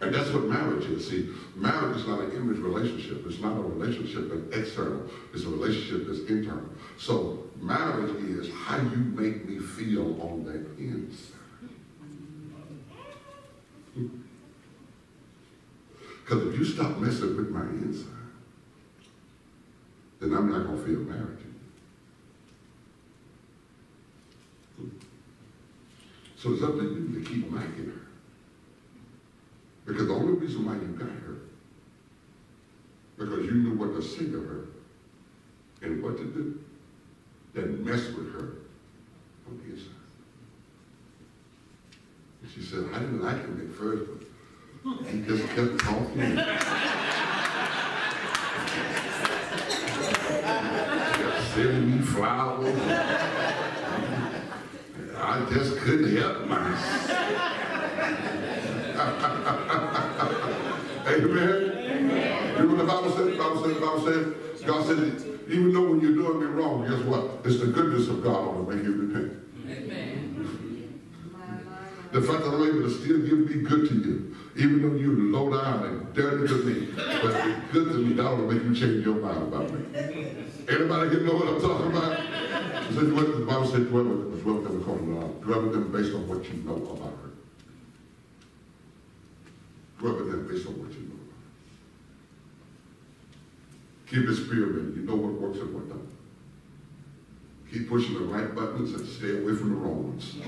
And that's what marriage is. See, marriage is not an image relationship. It's not a relationship that's external. It's a relationship that's internal. So marriage is how you make me feel on that inside. [laughs] Because if you stop messing with my inside, then I'm not going to feel married to you. So it's up to you to keep liking her. Because the only reason why you got her, because you knew what to say to her and what to do, that mess with her on the inside. And she said, I didn't like him at first, but he just kept talking. Sending me flowers. I just couldn't help myself. [laughs] Amen. You know what the Bible said? The Bible said, the Bible said, God said, even though when you're doing me wrong, guess what? It's the goodness of God that will make you repent. My. The fact that I'm able to still give me good to you, even though you're low down and dirty to me, but it's good to me, that ought to make you change your mind about me. Anybody here know what I'm talking about? It said, the Bible said, dwell with them, dwell with them according to. Dwell with them based on what you know about her. Dwell with them based on what you know. Keep experimenting. You know what works and what don't. Keep pushing the right buttons and stay away from the wrong ones. [laughs]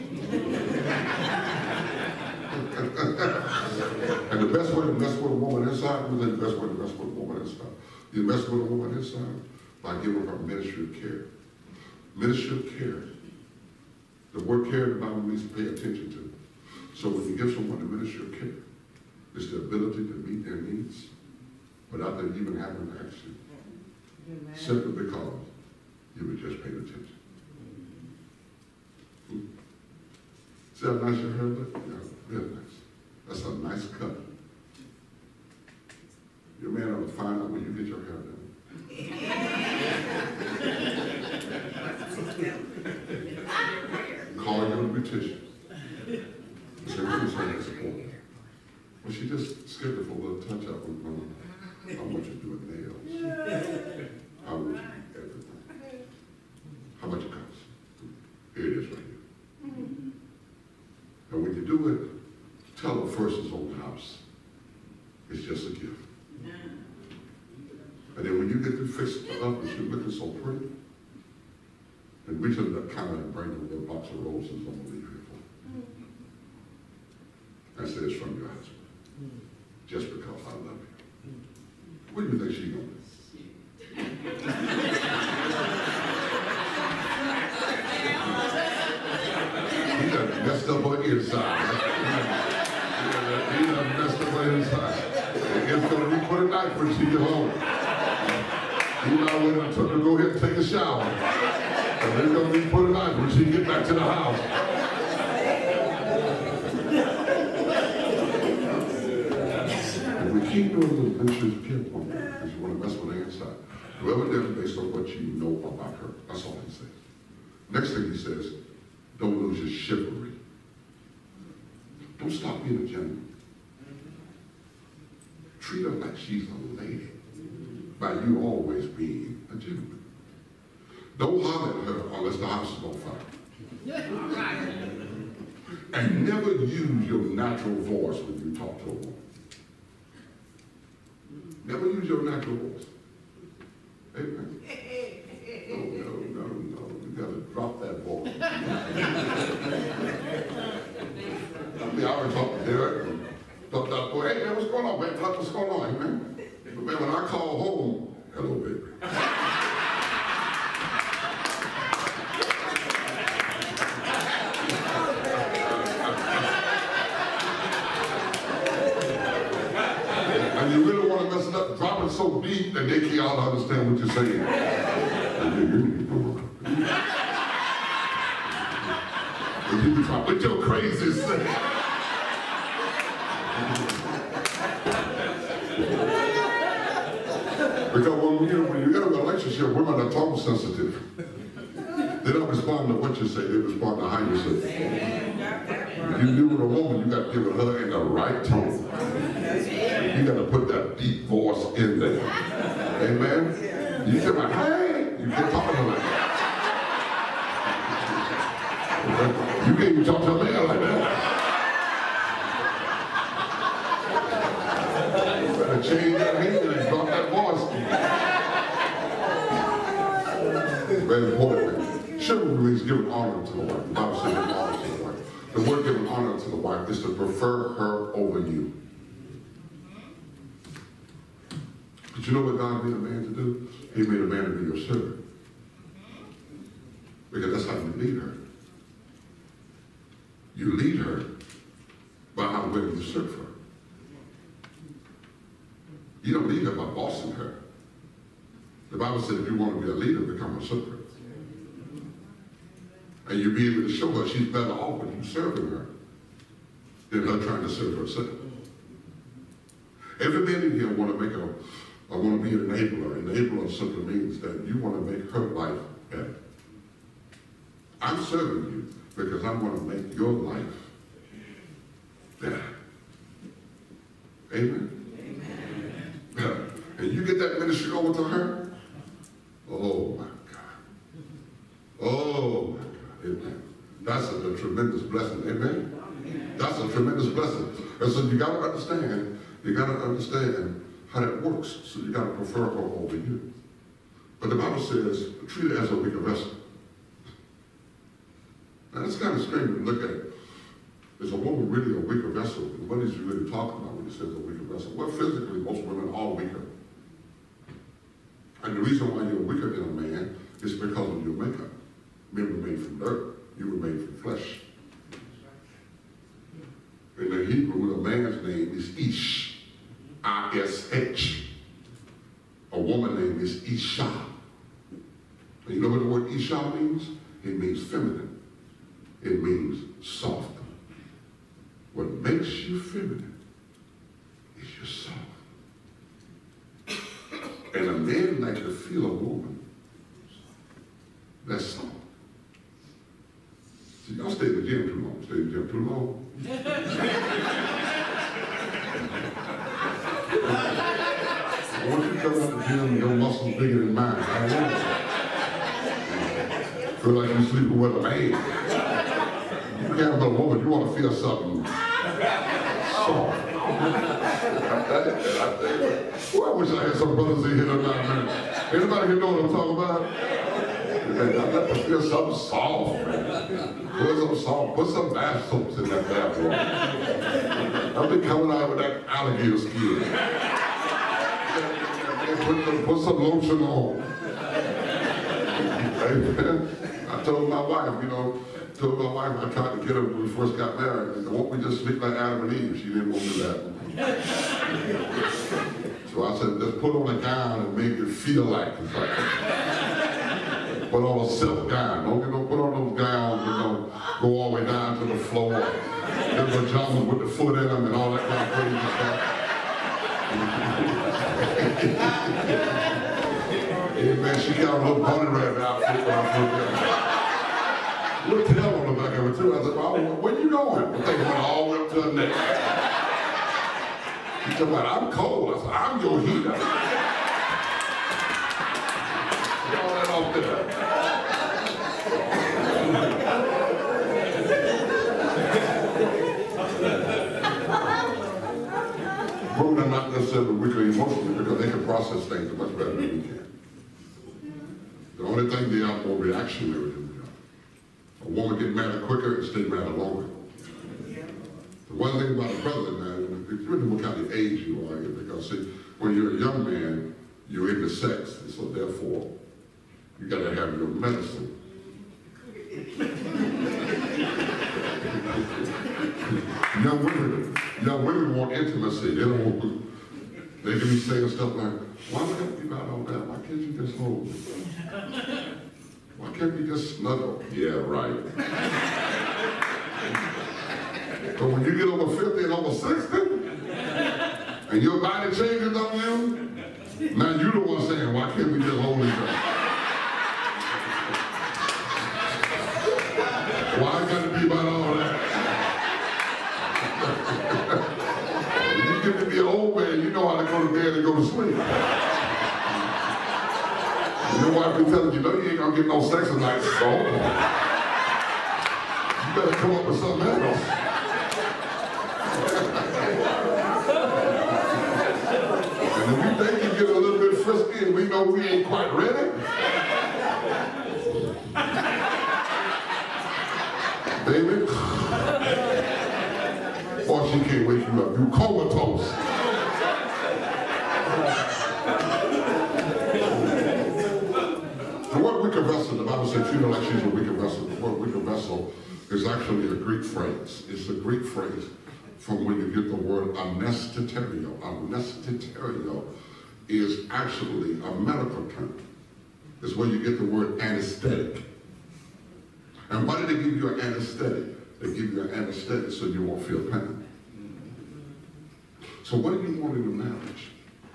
and the best way to mess with a woman inside, really the best way to mess with a woman inside. You mess with a woman inside by giving her ministry of care. Ministry of care. The word care in the Bible means pay attention to. So when you give someone the ministry of care, it's the ability to meet their needs, without them even having to ask you, Amen. simply because you were just paying attention. Hmm. See how nice your hair look? Yeah, real nice. That's a nice cut. Your man ought to find out when you get your hair done. Call your beautician. Say, what is her support? Well, she just skipped it for a little touch up. Um, I want you to do a nails. I want do everything. How much it costs? Here it is right here. And when you do it, tell her first it's own house. It's just a gift. And then when you get to fix it up and she's looking so pretty, and we should kind of bring a little box of roses I'm gonna leave here for. I said it's from your husband, just because I love you. What do you think she gonna do? He done messed up her inside. He done messed up her inside. It's gonna be put a knife when she get home. Not with her took her to go ahead and take a shower. And it's gonna be put a knife when she get back to the house. If we keep doing little vicious pinpoint, because you want to mess with the inside. Whoever did it based on what you know about her. That's all he says. Next thing he says, don't lose your chivalry. Don't stop being a gentleman. Treat her like she's a lady by you always being a gentleman. Don't holler at her unless the house is on fire. And never use your natural voice when you talk to a woman. Never use your natural voice. Amen. No, no, no, no. You gotta drop that voice. I mean, I already talked to Derek talked to that boy. Hey, man, what's going on, man? What's going on, man? But man, when I call home, hello, baby. And you really want to mess it up, drop it so deep that they can't understand what you're saying. And you be trying, with your crazy self. Because when you when you get in women are tone sensitive. They don't respond to what you say, they respond to how you say it. You do with a woman, you got to give her in the right tone. You got to put that deep voice in there. Amen? You say, like, hey, you can't talk to her like that. You can't even talk to a man like that. You better change that hand and drop that voice. Very important. Chivalry means giving honor to the wife. The Bible says give honor to the wife. The word giving honor to the wife is to prefer her over you. But you know what God made a man to do? He made a man to be your servant. Because that's how you lead her. You lead her by how well you serve her. You don't lead her by bossing her. The Bible said if you want to be a leader, become a servant. And you'll be able to show her she's better off when you serving her than her trying to serve herself. Every man in here want to make a, I want to be an enabler. Enabler simply means that you want to make her life better. I'm serving you because I want to make your life better. Amen? Amen. Better. And you get that ministry over to her, oh my God. Oh my God. Amen. That's a, a tremendous blessing. Amen. That's a tremendous blessing. And so you got to understand, you got to understand how that works. So you got to prefer her over you. But the Bible says, treat her as a weaker vessel. Now that's kind of strange to look at. Is a woman really a weaker vessel? What is he really talking about when he says a weaker vessel? Well, physically, most women are weaker. And the reason why you're weaker than a man is because of your makeup. Men were made from dirt, you were made from flesh. In the Hebrew, a man's name is Ish, I-S-H. A woman's name is Isha. And you know what the word Isha means? It means feminine. It means soft. What makes you feminine is your soft. And a man likes to feel a woman. That's soft. See, y'all stay in the gym too long. Stay in the gym too long. Want you come out the gym your muscles bigger than mine. I want it. Feel like you're sleeping with a man. You can't a woman, you want to feel something soft. Well, I wish I had some brothers in here tonight, man. Anybody here know what I'm talking about? Man, I'd like to feel something soft, man. Put some soft, put some bath soaps in that bathroom. I've been coming out with that alligator skin. Put, some- put some lotion on. I told my wife, you know, told my wife, I tried to get her when we first got married, I won't we just sleep like Adam and Eve? She didn't want to do that. So I said, just put on a gown and make it feel like it's like. Put on a silk gown. Don't, you know, put on those gowns, you know, go all the way down to the floor. Get pajamas with the foot in them and all that kind of crazy stuff. [laughs] Yeah, man, she got a little bunny rabbit outfit when I put that. Little tail on the back of it too. I said, well, where you going? I think I went all the way up to her neck. She said, well, I'm cold. I said, I'm your heater. Get all that off there. Women are not necessarily weaker emotionally because they can process things much better than we can. The only thing they are more reactionary than we are. A woman get married quicker and stay married longer. The one thing about a brother, man, it's really what kind of age you are, because see, when you're a young man, you're into sex, and so therefore, you gotta have your medicine. young women, young women want intimacy. They don't want, they can be saying stuff like, why can't you not all that? Why can't you just hold me? Why can't we just snuggle? Yeah, right. but when you get over 50 and over 60, and your body changes on you, now you the one saying, why can't we just hold each other? And your wife be telling you, no, you ain't gonna get no sex tonight, so you better come up with something else. and if we think you get a little bit frisky and we know we ain't quite ready, baby, or she can't wake you up. You comatose. The word wicked vessel, the Bible says treat her like she's a wicked vessel. The word wicked vessel is actually a Greek phrase. It's a Greek phrase from where you get the word anesteterio. Anesteterio is actually a medical term. It's where you get the word anesthetic. And why did they give you an anesthetic? They give you an anesthetic so you won't feel pain. So what do you want in a marriage?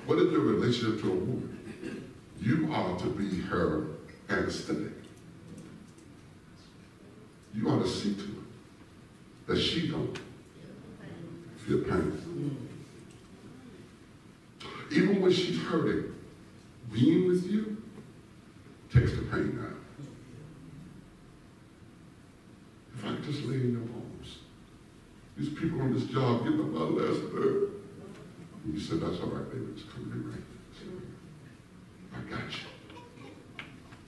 What is your relationship to a woman? You are to be her anesthetic. You ought to see to it that she don't feel pain. Even when she's hurting, being with you takes the pain out. If I could just lay in your arms, these people on this job give them my last nerve. And you said, that's all right, baby, it's coming in right. I got you.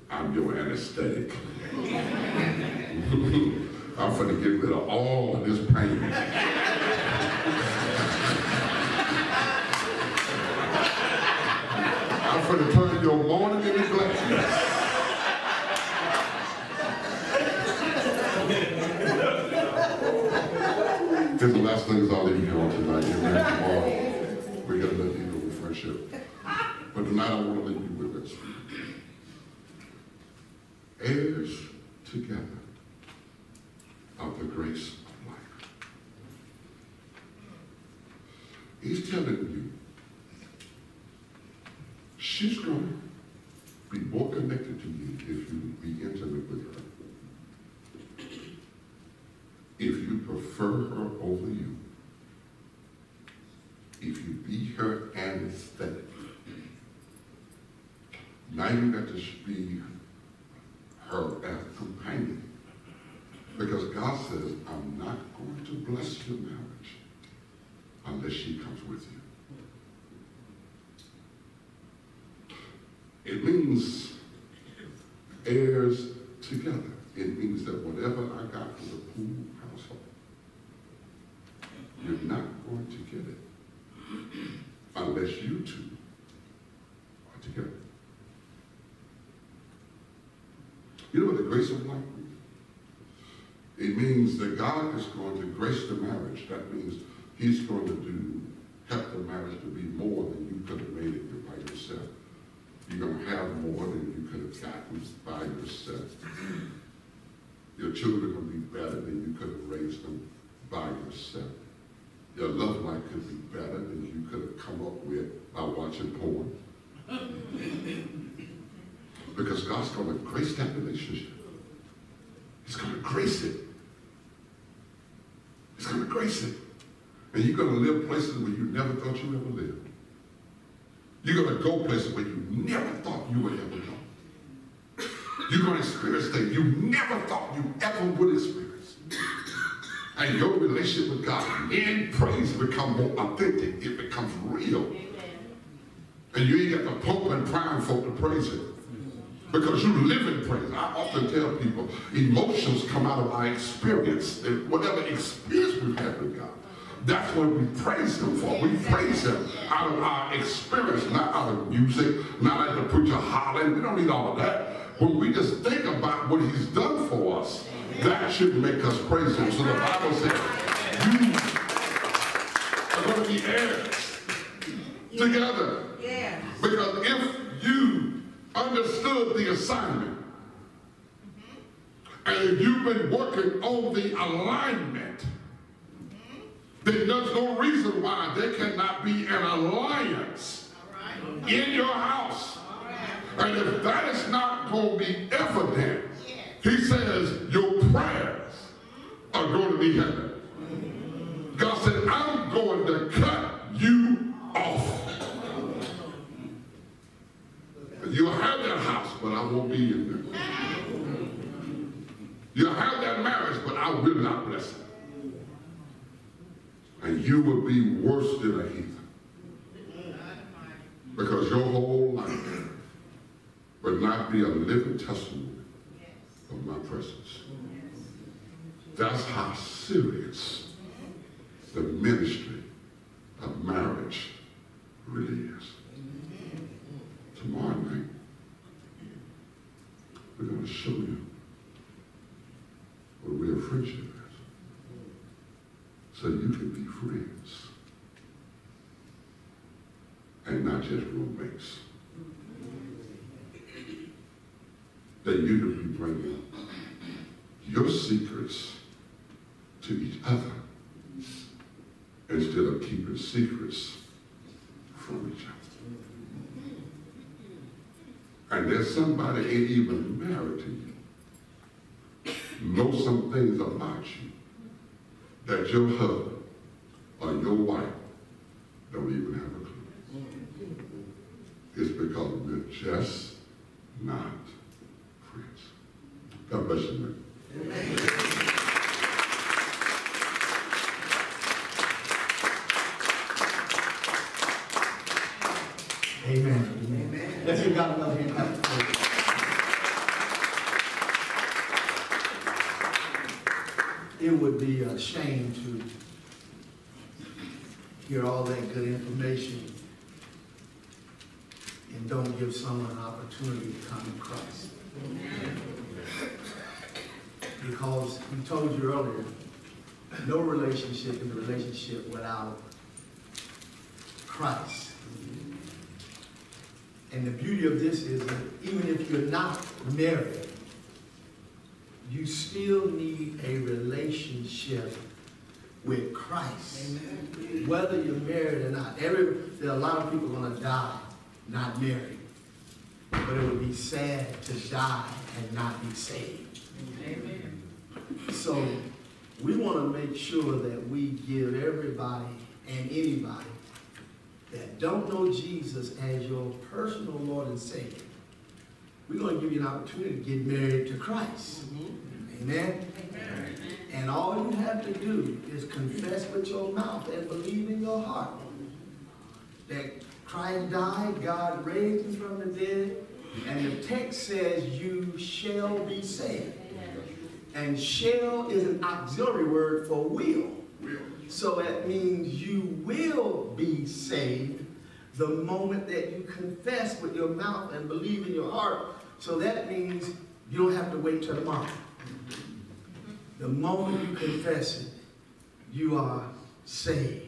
I'm your anesthetic. [laughs] I'm finna get rid of all of this pain. [laughs] I'm finna turn your morning into gladness. [laughs] Here's the last thing is I'll leave you on tonight. Tomorrow, we're gonna let you go with friendship. But tonight I to leave you with this. Heirs together of the grace of life. He's telling you, she's going to be more connected to you if you be intimate with her. If you prefer her over you, if you be her anesthetic, now you got to be her as a companion. Because God says, I'm not going to bless your marriage unless she comes with you. It means heirs together. It means that whatever I got from the pool household, you're not going to get it unless you two are together. It means that God is going to grace the marriage. That means he's going to do, help the marriage to be more than you could have made it by yourself. You're going to have more than you could have gotten by yourself. Your children are going to be better than you could have raised them by yourself. Your love life could be better than you could have come up with by watching porn. Because God's going to grace that relationship. He's going to grace it. He's going to grace it. And you're going to live places where you never thought you ever lived. You're going to go places where you never thought you would ever go. You're going to experience things you never thought you ever would experience. And your relationship with God in praise become more authentic. It becomes real. And you ain't got the Pope and prime folk to praise it. Because you live in praise. I often tell people, emotions come out of our experience. Whatever experience we've had with God, that's what we praise Him for. We praise Him out of our experience, not out of music, not like the preacher hollering. We don't need all of that. When we just think about what He's done for us, that should make us praise Him. So the Bible says, you are going to be heirs together. Because if you understood the assignment, mm-hmm. and if you've been working on the alignment, mm-hmm. then there's no reason why there cannot be an alliance in your house. And if that is not going to be evident, he says your prayers mm-hmm. are going to be hindered. God said, I'm going to cut you off. You'll have that house, but I won't be in there. You'll have that marriage, but I will not bless it. And you will be worse than a heathen. Because your whole life will not be a living testimony of my presence. That's how serious the ministry of marriage really is. Tomorrow night, we're going to show you what real friendship is. So you can be friends and not just roommates. That you can be bringing your secrets to each other instead of keeping secrets from each other. And there's somebody ain't even married to you. Know some things about you that your husband or your wife don't even have a clue. It's because we're just not friends. God bless you, man. Amen. Amen. Let's give God another hand clap. for praise. It would be a shame to hear all that good information and don't give someone an opportunity to come to Christ. Because we told you earlier, no relationship is a relationship without Christ. And the beauty of this is that even if you're not married, you still need a relationship with Christ. Whether you're married or not. Every, there are a lot of people gonna die not married. But it would be sad to die and not be saved. So we want to make sure that we give everybody and anybody that don't know Jesus as your personal Lord and Savior, we're going to give you an opportunity to get married to Christ. Mm-hmm. Amen? And all you have to do is confess with your mouth and believe in your heart that Christ died, God raised him from the dead, and the text says you shall be saved. And shall is an auxiliary word for will. So that means you will be saved the moment that you confess with your mouth and believe in your heart. So that means you don't have to wait till tomorrow. The moment you confess it, you are saved.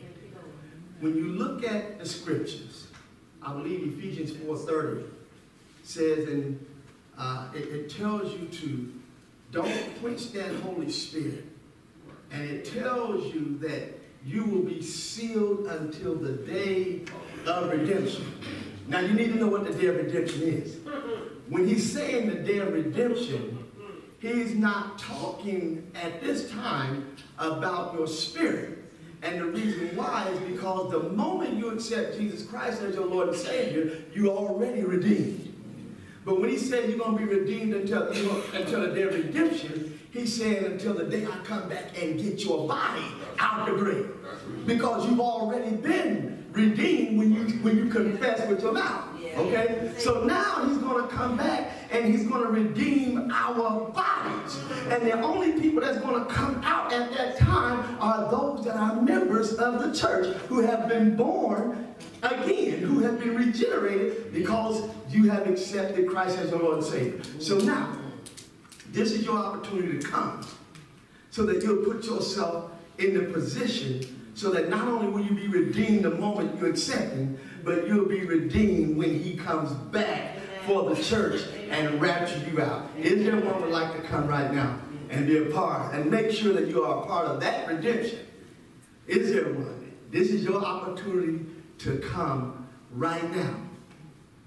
When you look at the scriptures, I believe Ephesians 4.30 says, and uh, it, it tells you to don't quench that Holy Spirit. And it tells you that you will be sealed until the day of redemption. Now you need to know what the day of redemption is. When he's saying the day of redemption, he's not talking at this time about your spirit. And the reason why is because the moment you accept Jesus Christ as your Lord and Savior, you're already redeemed. But when he said you're going to be redeemed until, you know, until the day of redemption, he's saying until the day I come back and get your body out of the grave. Because you've already been redeemed when you, when you confess with your mouth. Okay? So now he's going to come back and he's going to redeem our bodies. And the only people that's going to come out at that time are those that are members of the church who have been born again, who have been regenerated because you have accepted Christ as your Lord and Savior. So now, this is your opportunity to come so that you'll put yourself in the position so that not only will you be redeemed the moment you accept him, but you'll be redeemed when he comes back for the church and rapture you out. Is there one would like to come right now and be a part and make sure that you are a part of that redemption? Is there one? This is your opportunity to come right now.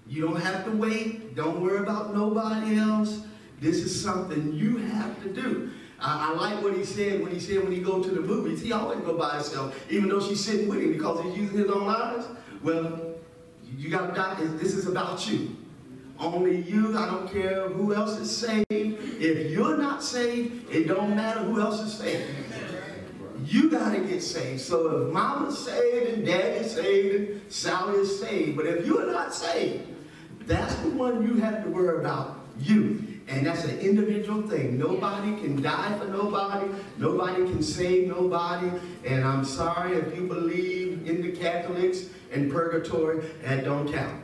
You don't have to wait. Don't worry about nobody else. This is something you have to do. I, I, like what he said when he said when he go to the movies, he always go by himself, even though she's sitting with him because he's using his own eyes. Well, you got to, this is about you. Only you, I don't care who else is saved. If you're not saved, it don't matter who else is saved. You got to get saved. So if mama's saved and daddy's saved and Sally is saved, but if you're not saved, that's the one you have to worry about, you. And that's an individual thing. Nobody can die for nobody. Nobody can save nobody. And I'm sorry if you believe in the Catholics and purgatory, that don't count.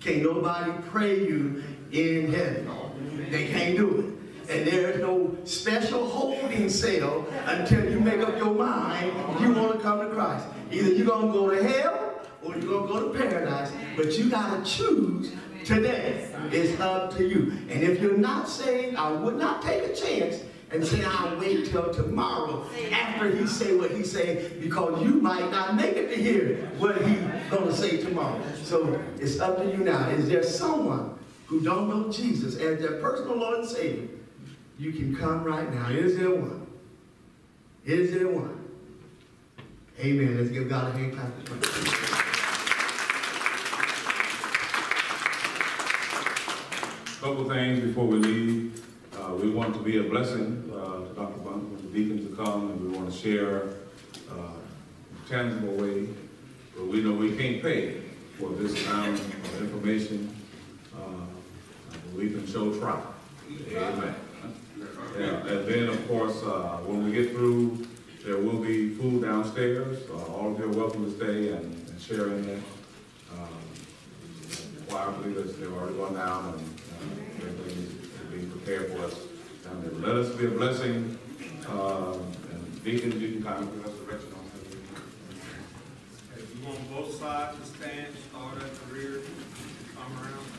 Can't nobody pray you in heaven. They can't do it. And there's no special holding cell until you make up your mind if you want to come to Christ. Either you're going to go to hell or you're going to go to paradise. But you got to choose today. It's up to you. And if you're not saved, I would not take a chance and say, I'll wait till tomorrow after he say what he say, because you might not make it to hear what he's going to say tomorrow. So it's up to you now. Is there someone who don't know Jesus as their personal Lord and Savior? You can come right now. Is there one? Is there one? Amen. Let's give God a hand clap. Couple things before we leave. Uh, we want to be a blessing uh, to Dr. Blount when the deacons to come, and we want to share uh, tangible way. But we know we can't pay for this kind of information. Uh, we can show trial. Amen. Yeah, and then of course, uh, when we get through, there will be food downstairs. Uh, all of you are welcome to stay and, and share in that. Um, choir believers, they've already gone down and everything is being prepared for us down there. Let us be a blessing. Um, and deacons, you can kind of give us direction on that. If you want both sides to stand, start at the rear, come around.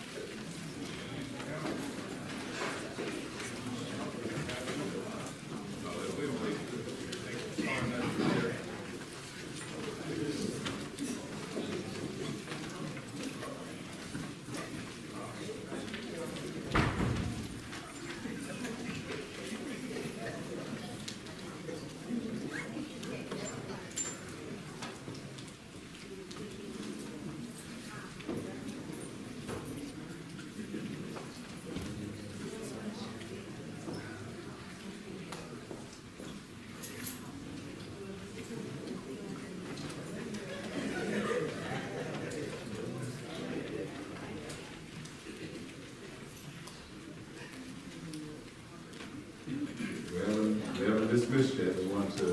dismissed yet, we want to,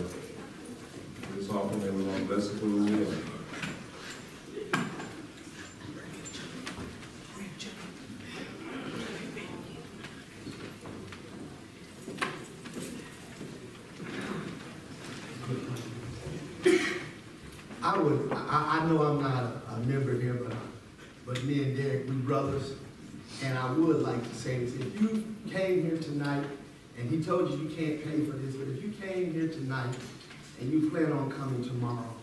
this offering, and we want to bless the food. and- I would, I, know I'm not a, a member here, but, but me and Derek, we brothers. And I would like to say this, if you came here tonight and he told you you can't pay for this, but if you came here tonight and you plan on coming tomorrow,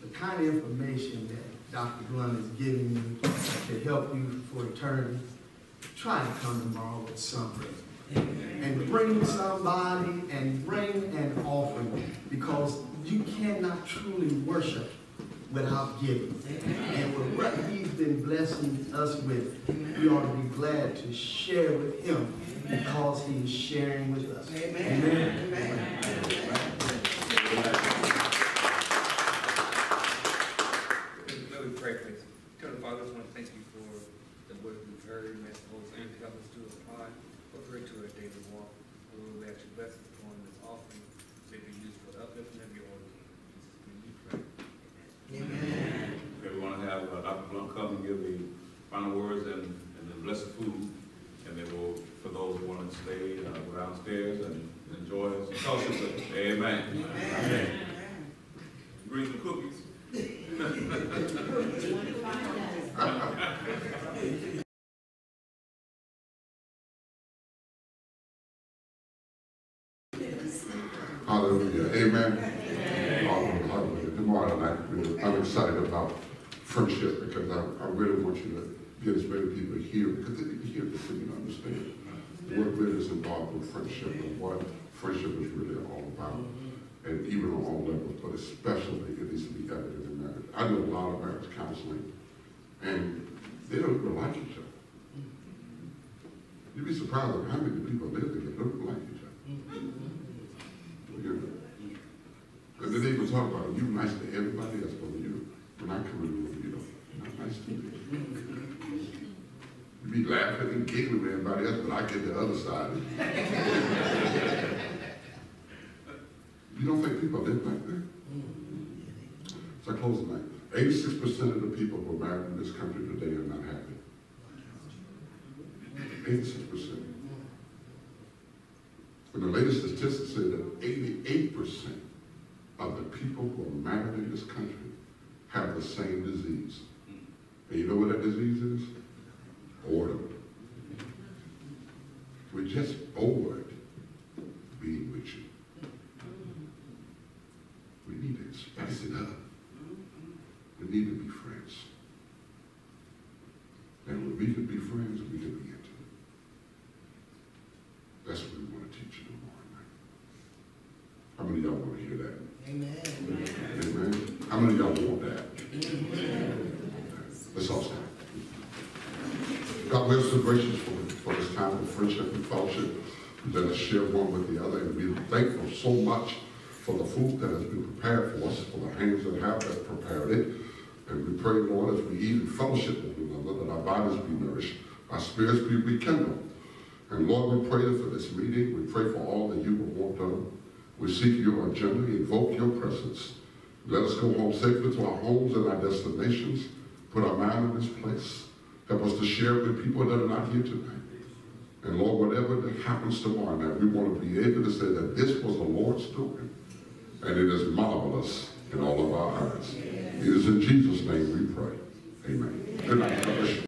the kind of information that Dr. Blount is giving you to help you for eternity, try to come tomorrow with something. And bring somebody and bring an offering because you cannot truly worship without giving. And with what he's been blessing us with, we ought to be glad to share with him because he is sharing with us. Amen. Let me pray, please. Heavenly Father, I just want to thank you for the word we've heard, and ask the Holy Spirit to help us to apply, over it to our daily walk. Lord, we actually bless us upon this offering, may be used for the uplifting of your holy name. In Jesus' name we pray. Okay, we want to have uh, Dr. Blount come and give the final words and, and then bless the food. And then we'll, for those who want to stay, uh, go downstairs and enjoy some fellowship with us. Amen. Amen. Bring some cookies. Hallelujah. Amen. Hallelujah. Hallelujah. Tomorrow night, I'm excited about friendship because I, I really want you to get as many people here because they need to hear this so you understand what really is involved in friendship and what friendship is really all about. Mm-hmm. And even on all levels, but especially it needs to be evident in marriage. I do a lot of marriage counseling and they don't even like each other. You'd be surprised at how many people live together don't like each other. Mm-hmm. You know. And then they even talk about you nice to everybody else, but when you, when I come in the room, you know, you're not nice to me. [laughs] Be laughing and giggling with everybody else, but I get the other side. [laughs] you don't think people live like that? So I close tonight. Eighty-six percent of the people who are married in this country today are not happy. Eighty-six percent. And the latest statistics say that eighty-eight percent of the people who are married in this country have the same disease. And you know what that disease is? Boredom. We're just bored being with you. We need to spice it up. We need to be friends. And when we can be friends, we can be intimate. That's what we want to teach you tomorrow night. How many of y'all want to hear that? Amen. Amen. How many of y'all want that? Let's all stand. God, we're so gracious for, for this time of friendship and fellowship. Let us share one with the other and be thankful so much for the food that has been prepared for us, for the hands that have that prepared it. And we pray, Lord, as we eat and fellowship with one another, that our bodies be nourished, our spirits be rekindled. And Lord, we pray for this meeting. We pray for all that you will want done. We seek your agenda, invoke your presence. Let us go home safely to our homes and our destinations. Put our mind in this place. Help us to share with people that are not here tonight. And Lord, whatever that happens tomorrow night, we want to be able to say that this was the Lord's doing. And it is marvelous in all of our eyes. It is in Jesus' name we pray. Amen. Good night.